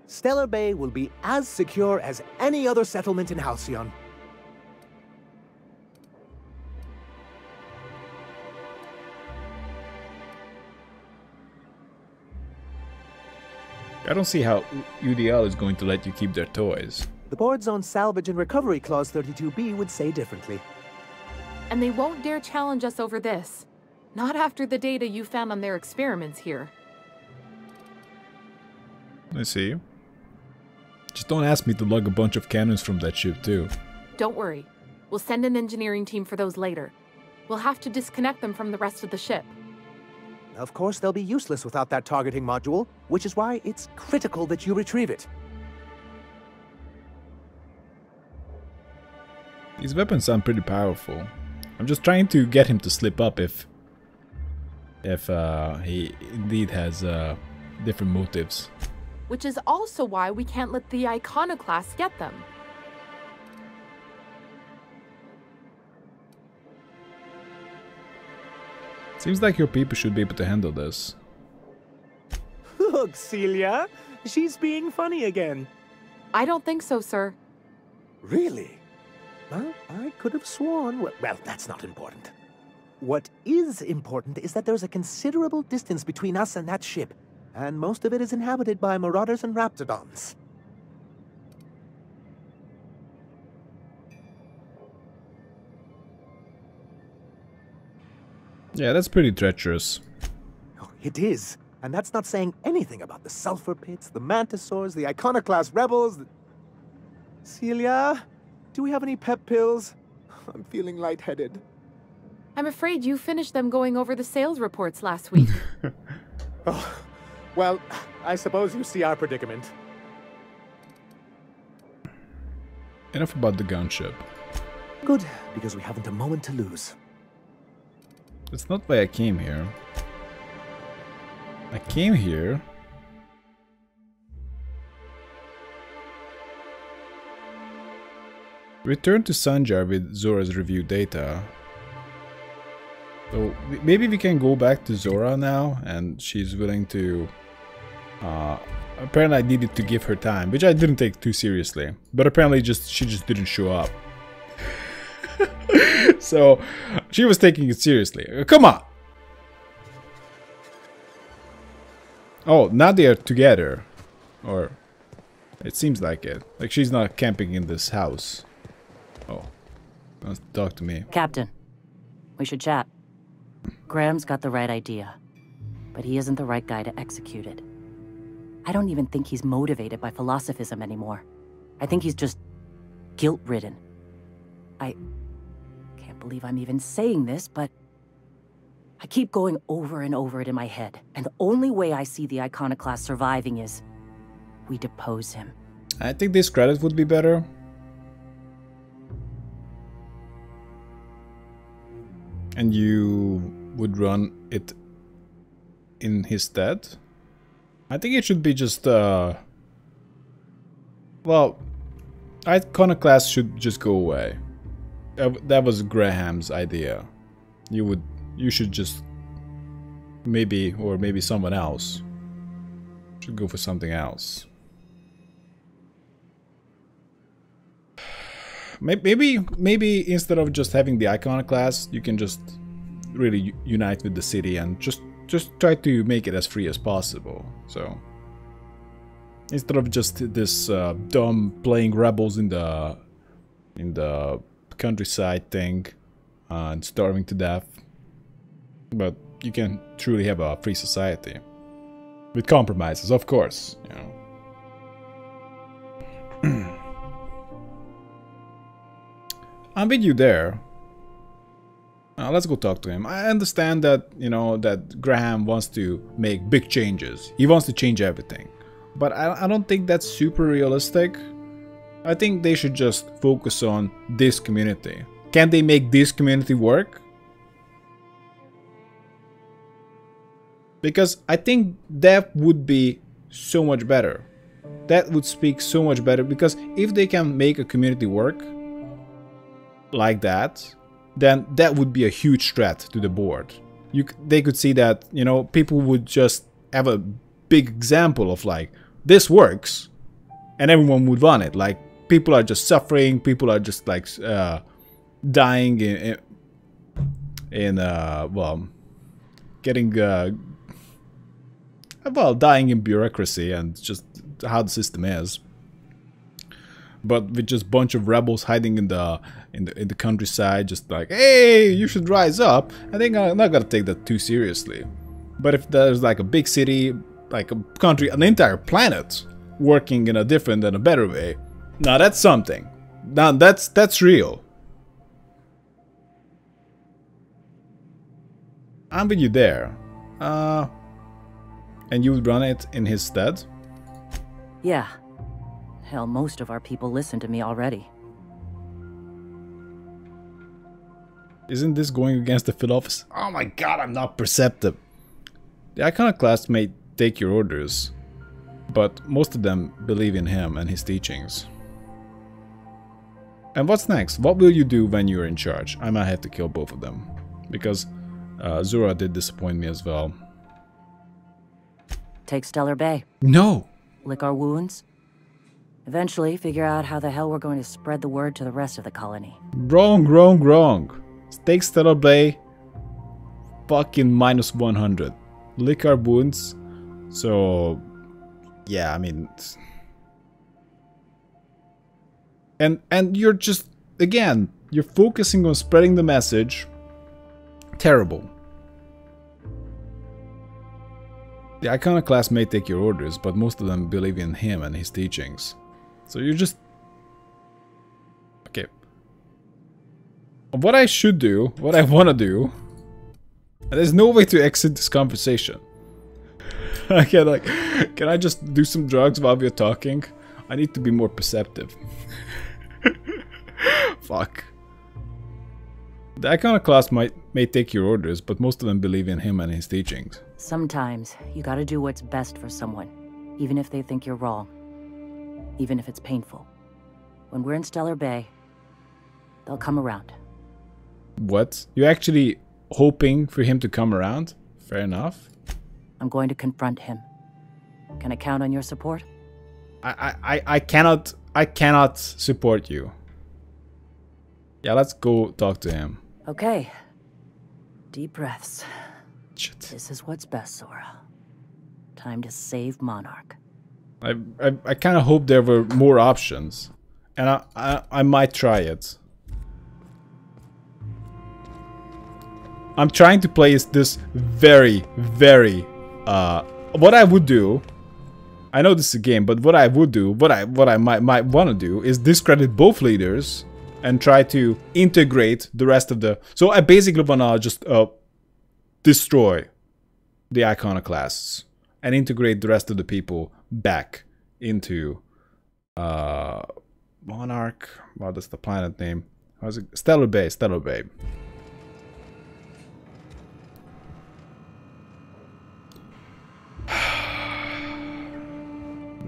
Stellar Bay will be as secure as any other settlement in Halcyon. I don't see how UDL is going to let you keep their toys. The board's own Salvage and Recovery Clause 32B would say differently. And they won't dare challenge us over this. Not after the data you found on their experiments here. I see. Just don't ask me to lug a bunch of cannons from that ship too. Don't worry. We'll send an engineering team for those later. We'll have to disconnect them from the rest of the ship. Of course, they'll be useless without that targeting module, which is why it's critical that you retrieve it. These weapons sound pretty powerful. I'm just trying to get him to slip up if if uh, he indeed has uh, different motives. Which is also why we can't let the iconoclasts get them. Seems like your people should be able to handle this. Look, Celia, she's being funny again. I don't think so, sir. Really? Well, I could have sworn. Well, well, that's not important. What is important is that there's a considerable distance between us and that ship, and most of it is inhabited by marauders and raptidons. Yeah, that's pretty treacherous. Oh, it is, and that's not saying anything about the sulfur pits, the mantisaurs, the iconoclast rebels. The... Celia, do we have any pep pills? I'm feeling lightheaded. I'm afraid you finished them going over the sales reports last week. oh, well, I suppose you see our predicament. Enough about the gunship. Good, because we haven't a moment to lose. That's not why I came here. I came here... Return to Sanjar with Zora's review data. So maybe we can go back to Zora now and she's willing to... Uh, apparently I needed to give her time, which I didn't take too seriously. But apparently just she just didn't show up. so she was taking it seriously. Uh, come on! Oh, now they are together. Or it seems like it. Like she's not camping in this house. Oh. To talk to me. Captain, we should chat. Graham's got the right idea, but he isn't the right guy to execute it. I don't even think he's motivated by philosophism anymore. I think he's just guilt-ridden. I can't believe I'm even saying this, but I keep going over and over it in my head, and the only way I see the Iconoclast surviving is we depose him. I think this credit would be better. And you would run it in his stead? I think it should be just, uh... Well, Iconoclast should just go away. That was Graham's idea. You would, you should just, maybe, or maybe someone else, should go for something else. Maybe, maybe instead of just having the iconoclast, you can just really unite with the city and just just try to make it as free as possible. So instead of just this uh, dumb playing rebels in the in the countryside thing uh, and starving to death, but you can truly have a free society with compromises, of course. You know. I'm with you there. Uh, let's go talk to him. I understand that, you know, that Graham wants to make big changes. He wants to change everything. But I, I don't think that's super realistic. I think they should just focus on this community. Can they make this community work? Because I think that would be so much better. That would speak so much better because if they can make a community work, like that, then that would be a huge threat to the board. You, they could see that, you know, people would just have a big example of like, this works, and everyone would want it. Like, people are just suffering, people are just like uh, dying in, in, uh, well, getting, uh, well, dying in bureaucracy and just how the system is but with just bunch of rebels hiding in the in the in the countryside, just like, hey, you should rise up. I think I'm not gonna take that too seriously. But if there's like a big city, like a country, an entire planet, working in a different and a better way. Now that's something. Now that's that's real. I'm with you there. Uh, and you would run it in his stead? Yeah. Hell, most of our people listen to me already. Isn't this going against the philosophy? Oh my god, I'm not perceptive. The iconoclast may take your orders, but most of them believe in him and his teachings. And what's next? What will you do when you're in charge? I might have to kill both of them, because uh, Zora did disappoint me as well. Take Stellar Bay. No! Lick our wounds. Eventually, figure out how the hell we're going to spread the word to the rest of the colony. Wrong, wrong, wrong. Take Stellar Bay. Fucking minus 100. Lick our wounds. So, yeah, I mean... And, and you're just, again, you're focusing on spreading the message. Terrible. The iconoclast may take your orders, but most of them believe in him and his teachings. So you're just... What I should do, what I want to do... There's no way to exit this conversation. I can like... Can I just do some drugs while we're talking? I need to be more perceptive. Fuck. The iconoclast might may take your orders, but most of them believe in him and his teachings. Sometimes you gotta do what's best for someone, even if they think you're wrong. Even if it's painful. When we're in Stellar Bay, they'll come around. What? You're actually hoping for him to come around? Fair enough. I'm going to confront him. Can I count on your support? I I, I cannot I cannot support you. Yeah, let's go talk to him. Okay. Deep breaths. Shit. This is what's best, Zora. Time to save Monarch. I I, I kind of hope there were more options, and I, I I might try it. I'm trying to play this very very uh what I would do. I know this is a game, but what I would do, what I what I might might want to do is discredit both leaders and try to integrate the rest of the. So I basically wanna just uh destroy the iconoclasts and integrate the rest of the people back into uh monarch what is the planet name how's it stellar bay stellar bay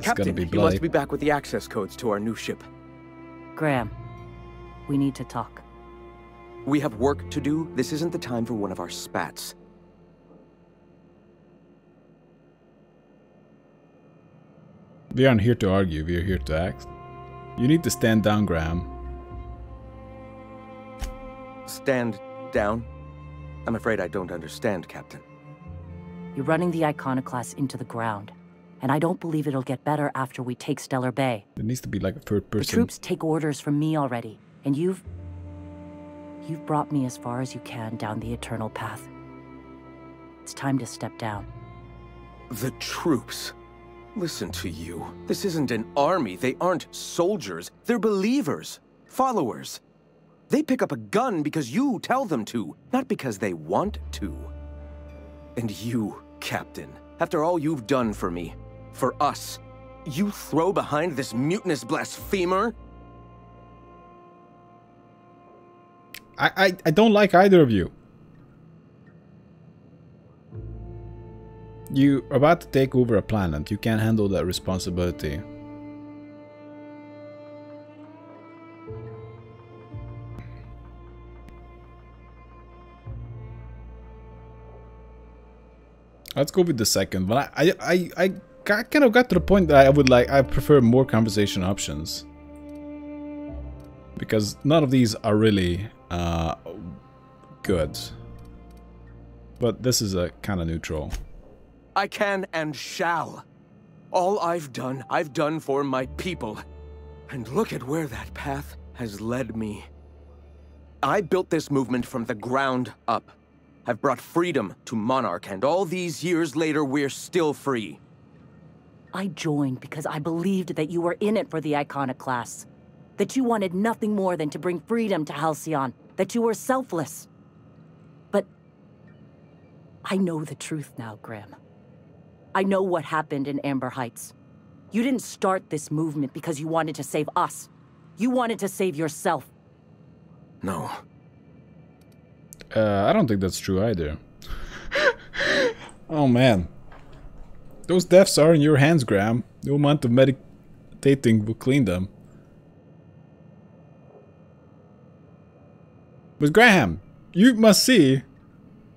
It's Captain, gonna be you must be back with the access codes to our new ship. Graham, we need to talk. We have work to do. This isn't the time for one of our spats. We aren't here to argue, we are here to act. You need to stand down, Graham. Stand down. I'm afraid I don't understand, Captain. You're running the Iconoclast into the ground. And I don't believe it'll get better after we take Stellar Bay. There needs to be like a third person. The troops take orders from me already, and you've... You've brought me as far as you can down the Eternal Path. It's time to step down. The troops. Listen to you. This isn't an army. They aren't soldiers. They're believers. Followers. They pick up a gun because you tell them to, not because they want to. And you, Captain, after all you've done for me, for us, you throw behind this mutinous blasphemer? I, I, I don't like either of you. You are about to take over a planet. You can't handle that responsibility. Let's go with the second one. I, I, I, I kind of got to the point that I would like, I prefer more conversation options. Because none of these are really uh, good. But this is a kind of neutral. I can and shall. All I've done, I've done for my people. And look at where that path has led me. I built this movement from the ground up. I've brought freedom to Monarch, and all these years later, we're still free. I joined because I believed that you were in it for the Iconoclasts. That you wanted nothing more than to bring freedom to Halcyon. That you were selfless. But I know the truth now, Graham. I know what happened in Amber Heights. You didn't start this movement because you wanted to save us. You wanted to save yourself. No. Uh, I don't think that's true either. oh man. Those deaths are in your hands, Graham. No amount of meditating will clean them. But Graham, you must see,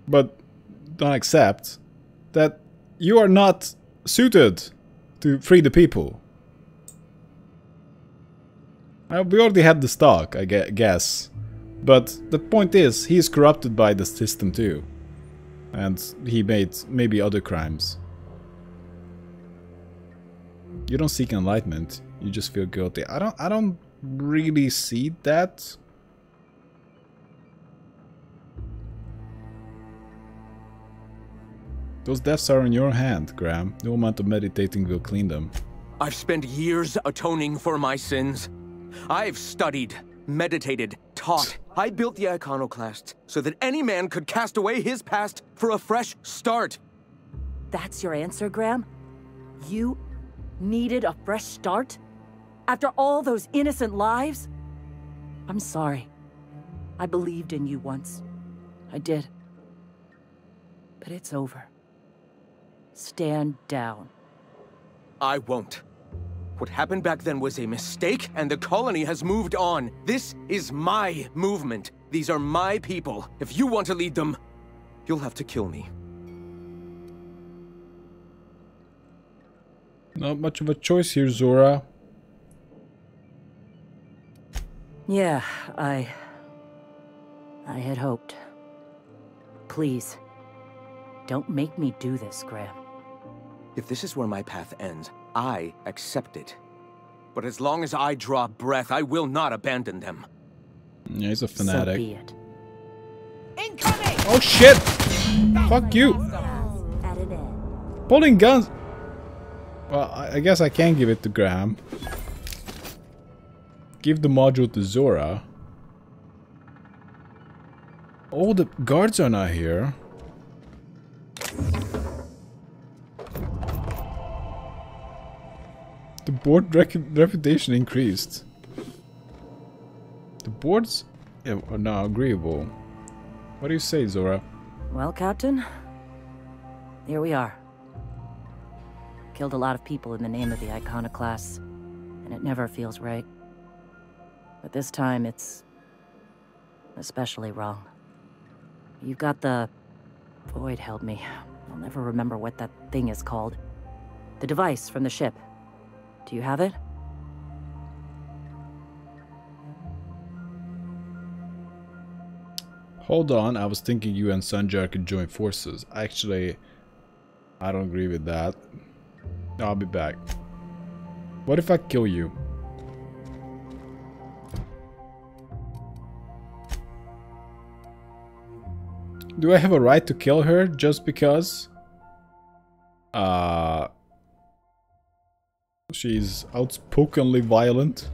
but don't accept, that you are not suited to free the people. We already had the stock, I guess. But the point is, he is corrupted by the system too. And he made maybe other crimes. You don't seek enlightenment, you just feel guilty. I don't I don't really see that. Those deaths are in your hand, Graham. No amount of meditating will clean them. I've spent years atoning for my sins. I've studied, meditated, taught. I built the Iconoclasts so that any man could cast away his past for a fresh start. That's your answer, Graham? You needed a fresh start? After all those innocent lives? I'm sorry. I believed in you once. I did. But it's over. Stand down. I won't. What happened back then was a mistake, and the colony has moved on. This is my movement. These are my people. If you want to lead them, you'll have to kill me. Not much of a choice here, Zora. Yeah, I... I had hoped. Please, don't make me do this, Graham. If this is where my path ends, I accept it. But as long as I draw breath, I will not abandon them. Yeah, he's a fanatic. So be it. Incoming! Oh shit! Fuck you! Pulling guns! Well, I, guess I can give it to Graham. Give the module to Zora. Oh, the guards are not here. The board reputation increased. The boards eh, are now agreeable. What do you say, Zora? Well, Captain, here we are. Killed a lot of people in the name of the Iconoclasts, and it never feels right. But this time, it's especially wrong. You've got the... Void help me. I'll never remember what that thing is called. The device from the ship. Do you have it? Hold on, I was thinking you and Sanjar could join forces. Actually, I don't agree with that. I'll be back. What if I kill you? Do I have a right to kill her just because? Uh, she's outspokenly violent.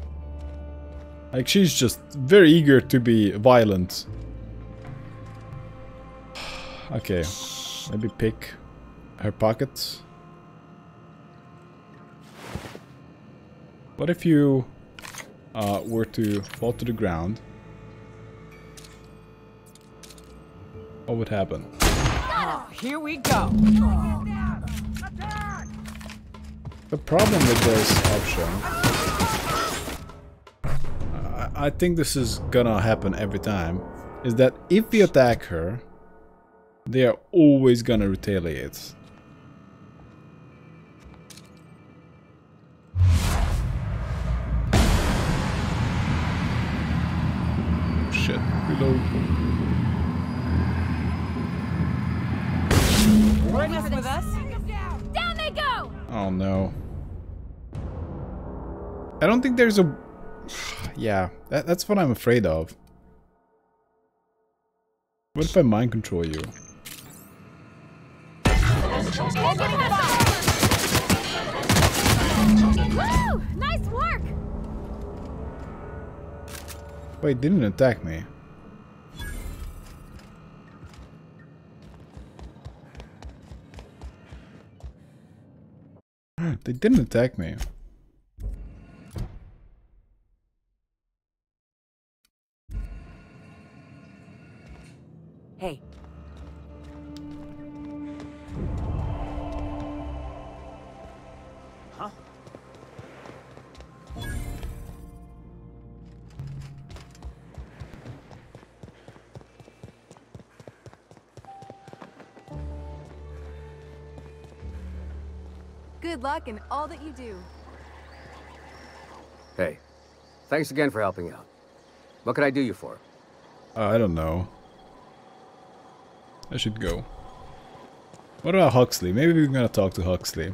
Like, she's just very eager to be violent. okay, maybe pick her pockets. What if you uh, were to fall to the ground? What would happen? Here we go. The problem with this option... I, I think this is gonna happen every time. Is that if we attack her, they are always gonna retaliate. Shit, reload. with us? Down they go! Oh no. I don't think there's a... yeah, that, that's what I'm afraid of. What if I mind control you? Wait, didn't attack me. They didn't attack me. Hey, Good luck in all that you do. Hey, thanks again for helping out. What can I do you for? Uh, I don't know. I should go. What about Huxley? Maybe we're gonna talk to Huxley.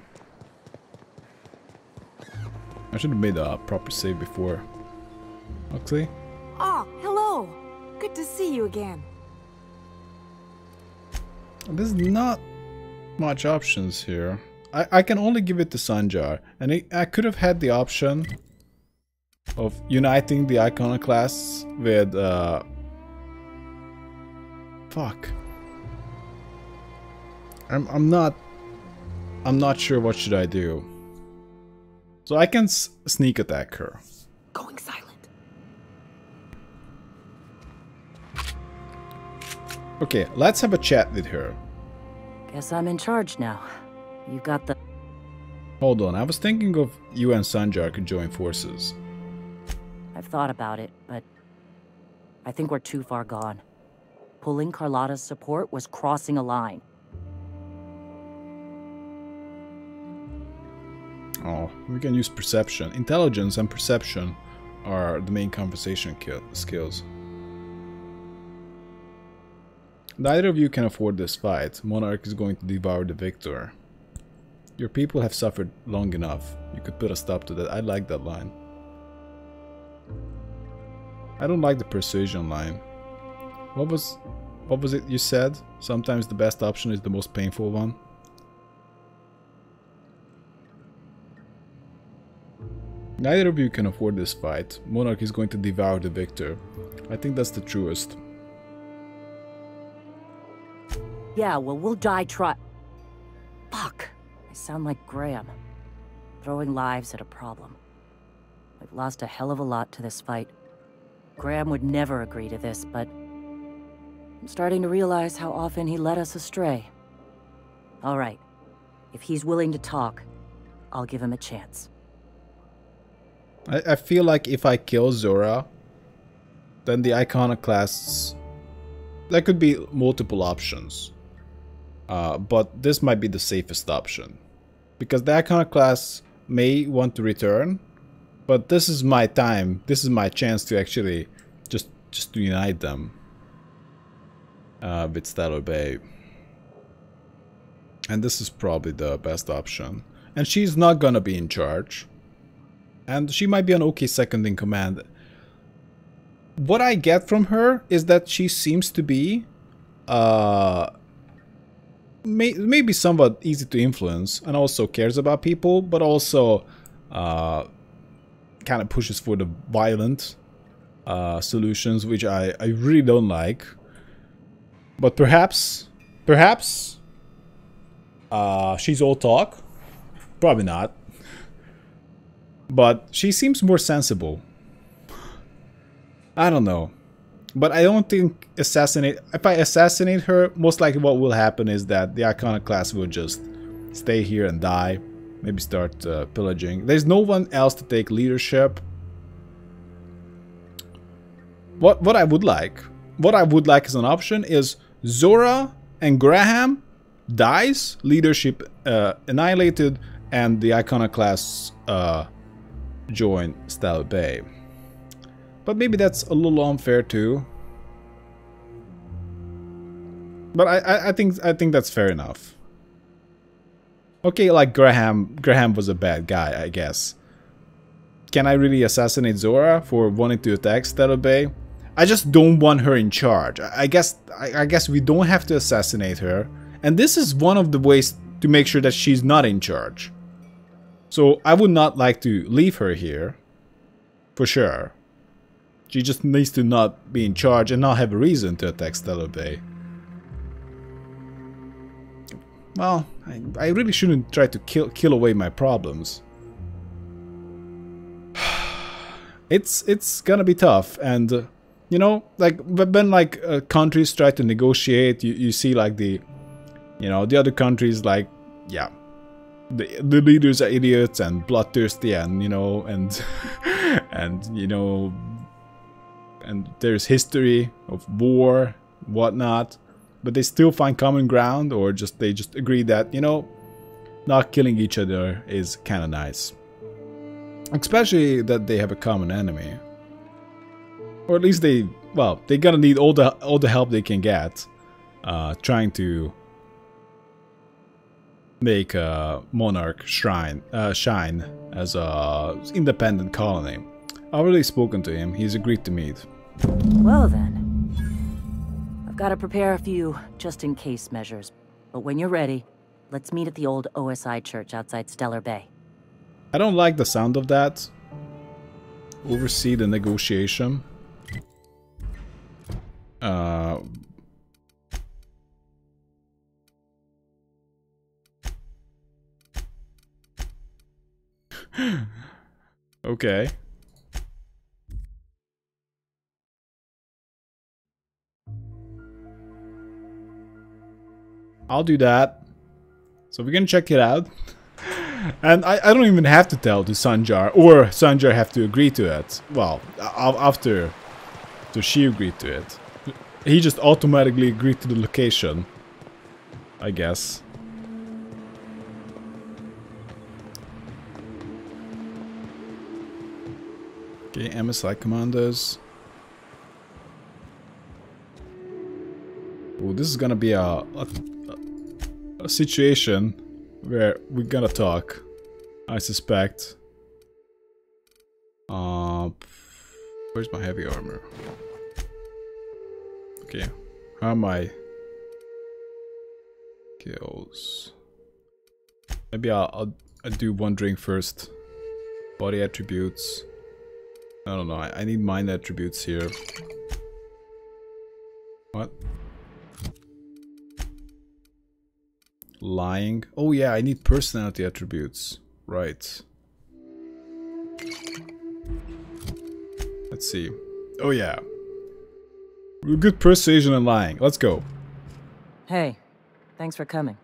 I should have made a proper save before. Huxley? Oh, hello. Good to see you again. There's not much options here. I, I can only give it to Sanjar, and it, I could have had the option of uniting the iconoclasts with, uh... Fuck. I'm, I'm not... I'm not sure what should I do. So I can sneak attack her. Going silent. Okay, let's have a chat with her. guess I'm in charge now. You got the... Hold on, I was thinking of you and Sanjar could join forces. I've thought about it, but I think we're too far gone. Pulling Carlotta's support was crossing a line. Oh, we can use perception. Intelligence and perception are the main conversation skills. Neither of you can afford this fight. Monarch is going to devour the victor. Your people have suffered long enough. You could put a stop to that. I like that line. I don't like the persuasion line. What was what was it you said? Sometimes the best option is the most painful one. Neither of you can afford this fight. Monarch is going to devour the victor. I think that's the truest. Yeah, well, we'll die try- sound like Graham. Throwing lives at a problem. We've lost a hell of a lot to this fight. Graham would never agree to this, but... I'm starting to realize how often he led us astray. Alright. If he's willing to talk, I'll give him a chance. I, I feel like if I kill Zora, then the iconoclasts... There could be multiple options. Uh, but this might be the safest option. Because the iconoclasts may want to return, but this is my time, this is my chance to actually just just to unite them uh, with Stellar Bay. And this is probably the best option. And she's not gonna be in charge. And she might be an okay second in command. What I get from her is that she seems to be uh, may, maybe somewhat easy to influence and also cares about people, but also uh, kind of pushes for the violent uh, solutions, which I, I really don't like. But perhaps, perhaps uh, she's all talk. Probably not. But she seems more sensible. I don't know. But I don't think assassinate... If I assassinate her, most likely what will happen is that the iconoclast will just stay here and die. Maybe start uh, pillaging. There's no one else to take leadership. What, what I would like, what I would like as an option is Zora and Graham dies, leadership uh, annihilated, and the iconoclasts uh, join Stellar Bay. But maybe that's a little unfair too. But I, I, I think I think that's fair enough. Okay, like Graham Graham was a bad guy, I guess. Can I really assassinate Zora for wanting to attack Stellar Bay? I just don't want her in charge. I guess I, I guess we don't have to assassinate her. And this is one of the ways to make sure that she's not in charge. So I would not like to leave her here. For sure. She just needs to not be in charge and not have a reason to attack Stellar Bay. Well, I, I really shouldn't try to kill kill away my problems. it's it's gonna be tough, and uh, you know, like when like uh, countries try to negotiate, you you see like the, you know, the other countries like, yeah, the the leaders are idiots and bloodthirsty, and you know, and and you know, and there's history of war, whatnot but they still find common ground or just they just agree that you know not killing each other is kind of nice. Especially that they have a common enemy. Or at least they well they're gonna need all the all the help they can get uh, trying to make a monarch shrine uh, shine as a independent colony. I've already spoken to him. He's agreed to meet well then I've got to prepare a few just-in-case measures. But when you're ready, let's meet at the old OSI church outside Stellar Bay. I don't like the sound of that. Oversee the negotiation. Uh... okay. I'll do that. So we're gonna check it out. And I, I don't even have to tell to Sanjar, or Sanjar have to agree to it. Well, after, after she agreed to it. He just automatically agreed to the location. I guess. Okay, MSI commanders. Oh, this is gonna be a, a a situation where we're gonna talk. I suspect. Uh, where's my heavy armor? Okay, how am I? Kills. Maybe I'll, I'll, I'll do one drink first. Body attributes. I don't know, I, I need mind attributes here. What? Lying. Oh yeah, I need personality attributes. Right. Let's see. Oh yeah. Good persuasion and lying. Let's go. Hey, thanks for coming.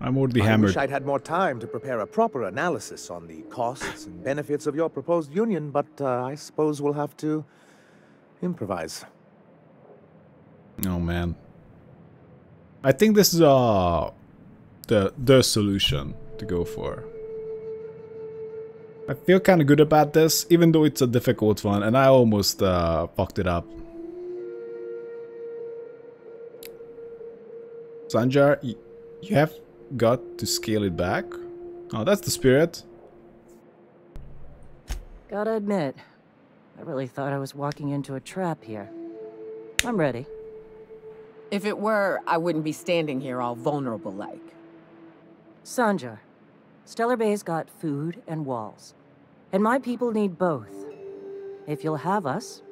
I'm already I hammered. wish I'd had more time to prepare a proper analysis on the costs and benefits of your proposed union, but uh, I suppose we'll have to improvise. Oh man. I think this is uh the the solution to go for. I feel kind of good about this, even though it's a difficult one, and I almost uh, fucked it up. Sanjar, you have got to scale it back. Oh, that's the spirit. Gotta admit, I really thought I was walking into a trap here. I'm ready. If it were, I wouldn't be standing here all vulnerable like. Sanjar, Stellar Bay's got food and walls. And my people need both. If you'll have us,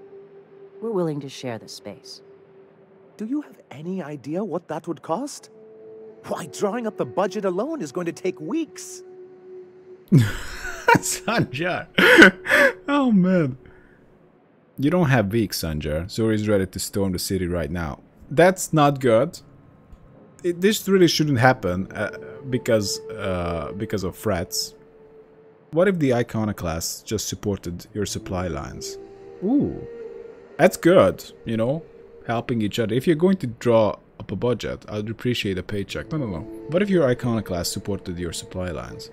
we're willing to share the space. Do you have any idea what that would cost? Why, drawing up the budget alone is going to take weeks. Sanjar. oh man. You don't have weeks, Sanjar. Zora's ready to storm the city right now. That's not good it, this really shouldn't happen uh, because uh, because of threats. What if the Iconoclasts just supported your supply lines? Ooh, that's good, you know, helping each other. If you're going to draw up a budget, I'd appreciate a paycheck. No, no, no. What if your Iconoclast supported your supply lines?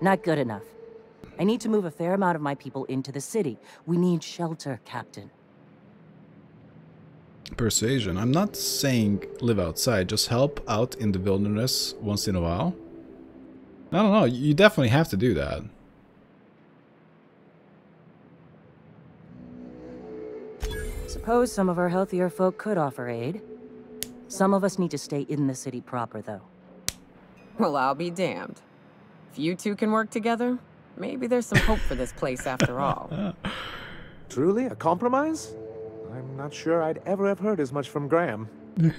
Not good enough. I need to move a fair amount of my people into the city. We need shelter, Captain. Persuasion. I'm not saying live outside, just help out in the wilderness once in a while. I don't know, you definitely have to do that. Suppose some of our healthier folk could offer aid. Some of us need to stay in the city proper, though. Well, I'll be damned. If you two can work together, maybe there's some hope for this place after all. Truly, a compromise? I'm not sure I'd ever have heard as much from Graham.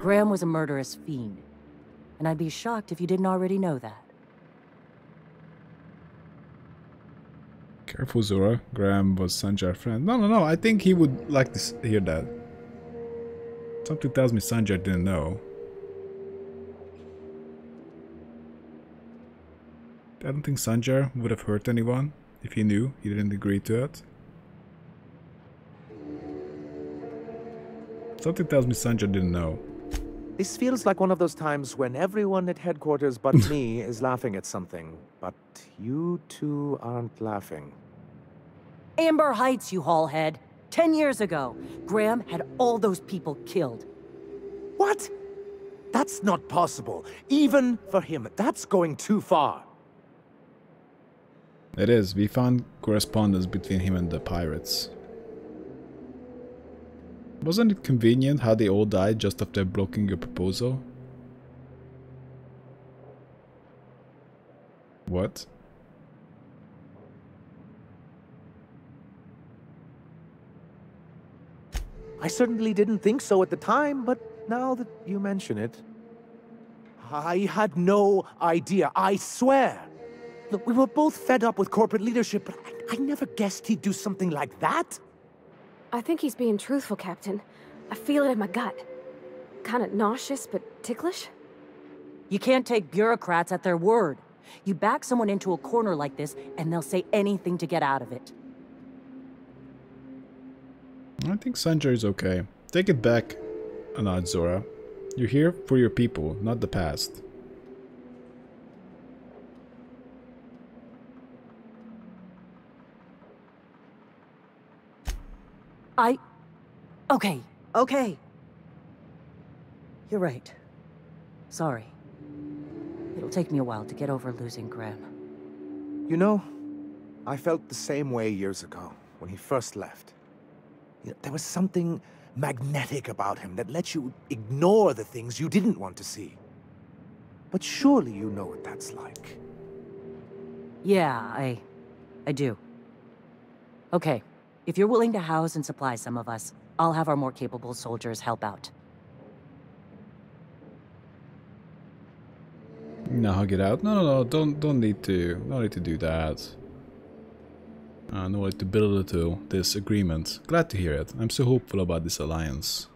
Graham was a murderous fiend. And I'd be shocked if you didn't already know that. Careful, Zora. Graham was Sanjar's friend. No, no, no. I think he would like to hear that. Something tells me Sanjar didn't know. I don't think Sanjar would have hurt anyone if he knew he didn't agree to it. Something tells me Sanjar didn't know. This feels like one of those times when everyone at headquarters but me is laughing at something, but you two aren't laughing. Amber Heights, you haulhead. Ten years ago, Graham had all those people killed. What? That's not possible. Even for him, that's going too far. It is. We found correspondence between him and the pirates. Wasn't it convenient how they all died just after blocking your proposal? What? I certainly didn't think so at the time, but now that you mention it. I had no idea, I swear. Look, we were both fed up with corporate leadership, but I, I never guessed he'd do something like that. I think he's being truthful, Captain. I feel it in my gut. Kinda nauseous, but ticklish? You can't take bureaucrats at their word. You back someone into a corner like this, and they'll say anything to get out of it. I think Sanjar is okay. Take it back a nod, Zora. You're here for your people, not the past. I... Okay, okay. You're right. Sorry. It'll take me a while to get over losing Graham. You know, I felt the same way years ago when he first left. You know, there was something magnetic about him that let you ignore the things you didn't want to see. But surely you know what that's like. Yeah, I... I do. Okay, if you're willing to house and supply some of us, I'll have our more capable soldiers help out. No, hug it out. No, no, no. Don't, don't need to. No need to do that. Uh, no need to build it to this agreement. Glad to hear it. I'm so hopeful about this alliance.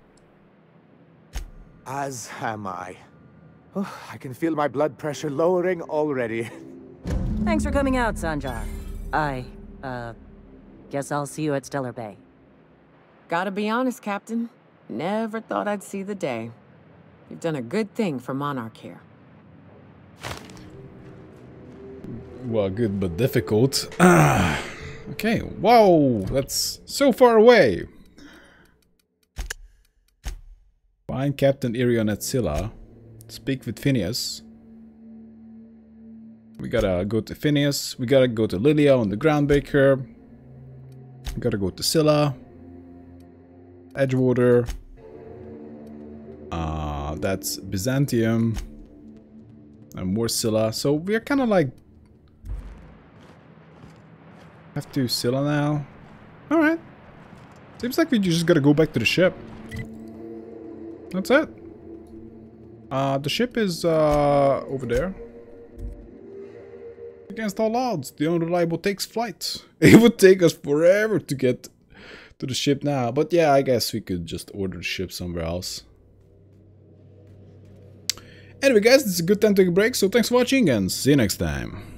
As am I. Oh, I can feel my blood pressure lowering already. Thanks for coming out, Sanjar. I, uh, guess I'll see you at Stellar Bay. Gotta be honest, Captain. Never thought I'd see the day. You've done a good thing for Monarch here. Well, good but difficult. Ah, okay, wow, that's so far away. Find Captain Irion at Scylla. Speak with Phineas. We gotta go to Phineas. We gotta go to Lilya on the Groundbreaker. We gotta go to Scylla. Edgewater. Uh, that's Byzantium. And more Scylla. So we're kind of like have to Scylla now. Alright. Seems like we just gotta go back to the ship. That's it. Uh, the ship is uh, over there. Against all odds, the unreliable takes flight. It would take us forever to get to the ship now. But yeah, I guess we could just order the ship somewhere else. Anyway guys, is a good time to take a break, so thanks for watching and see you next time.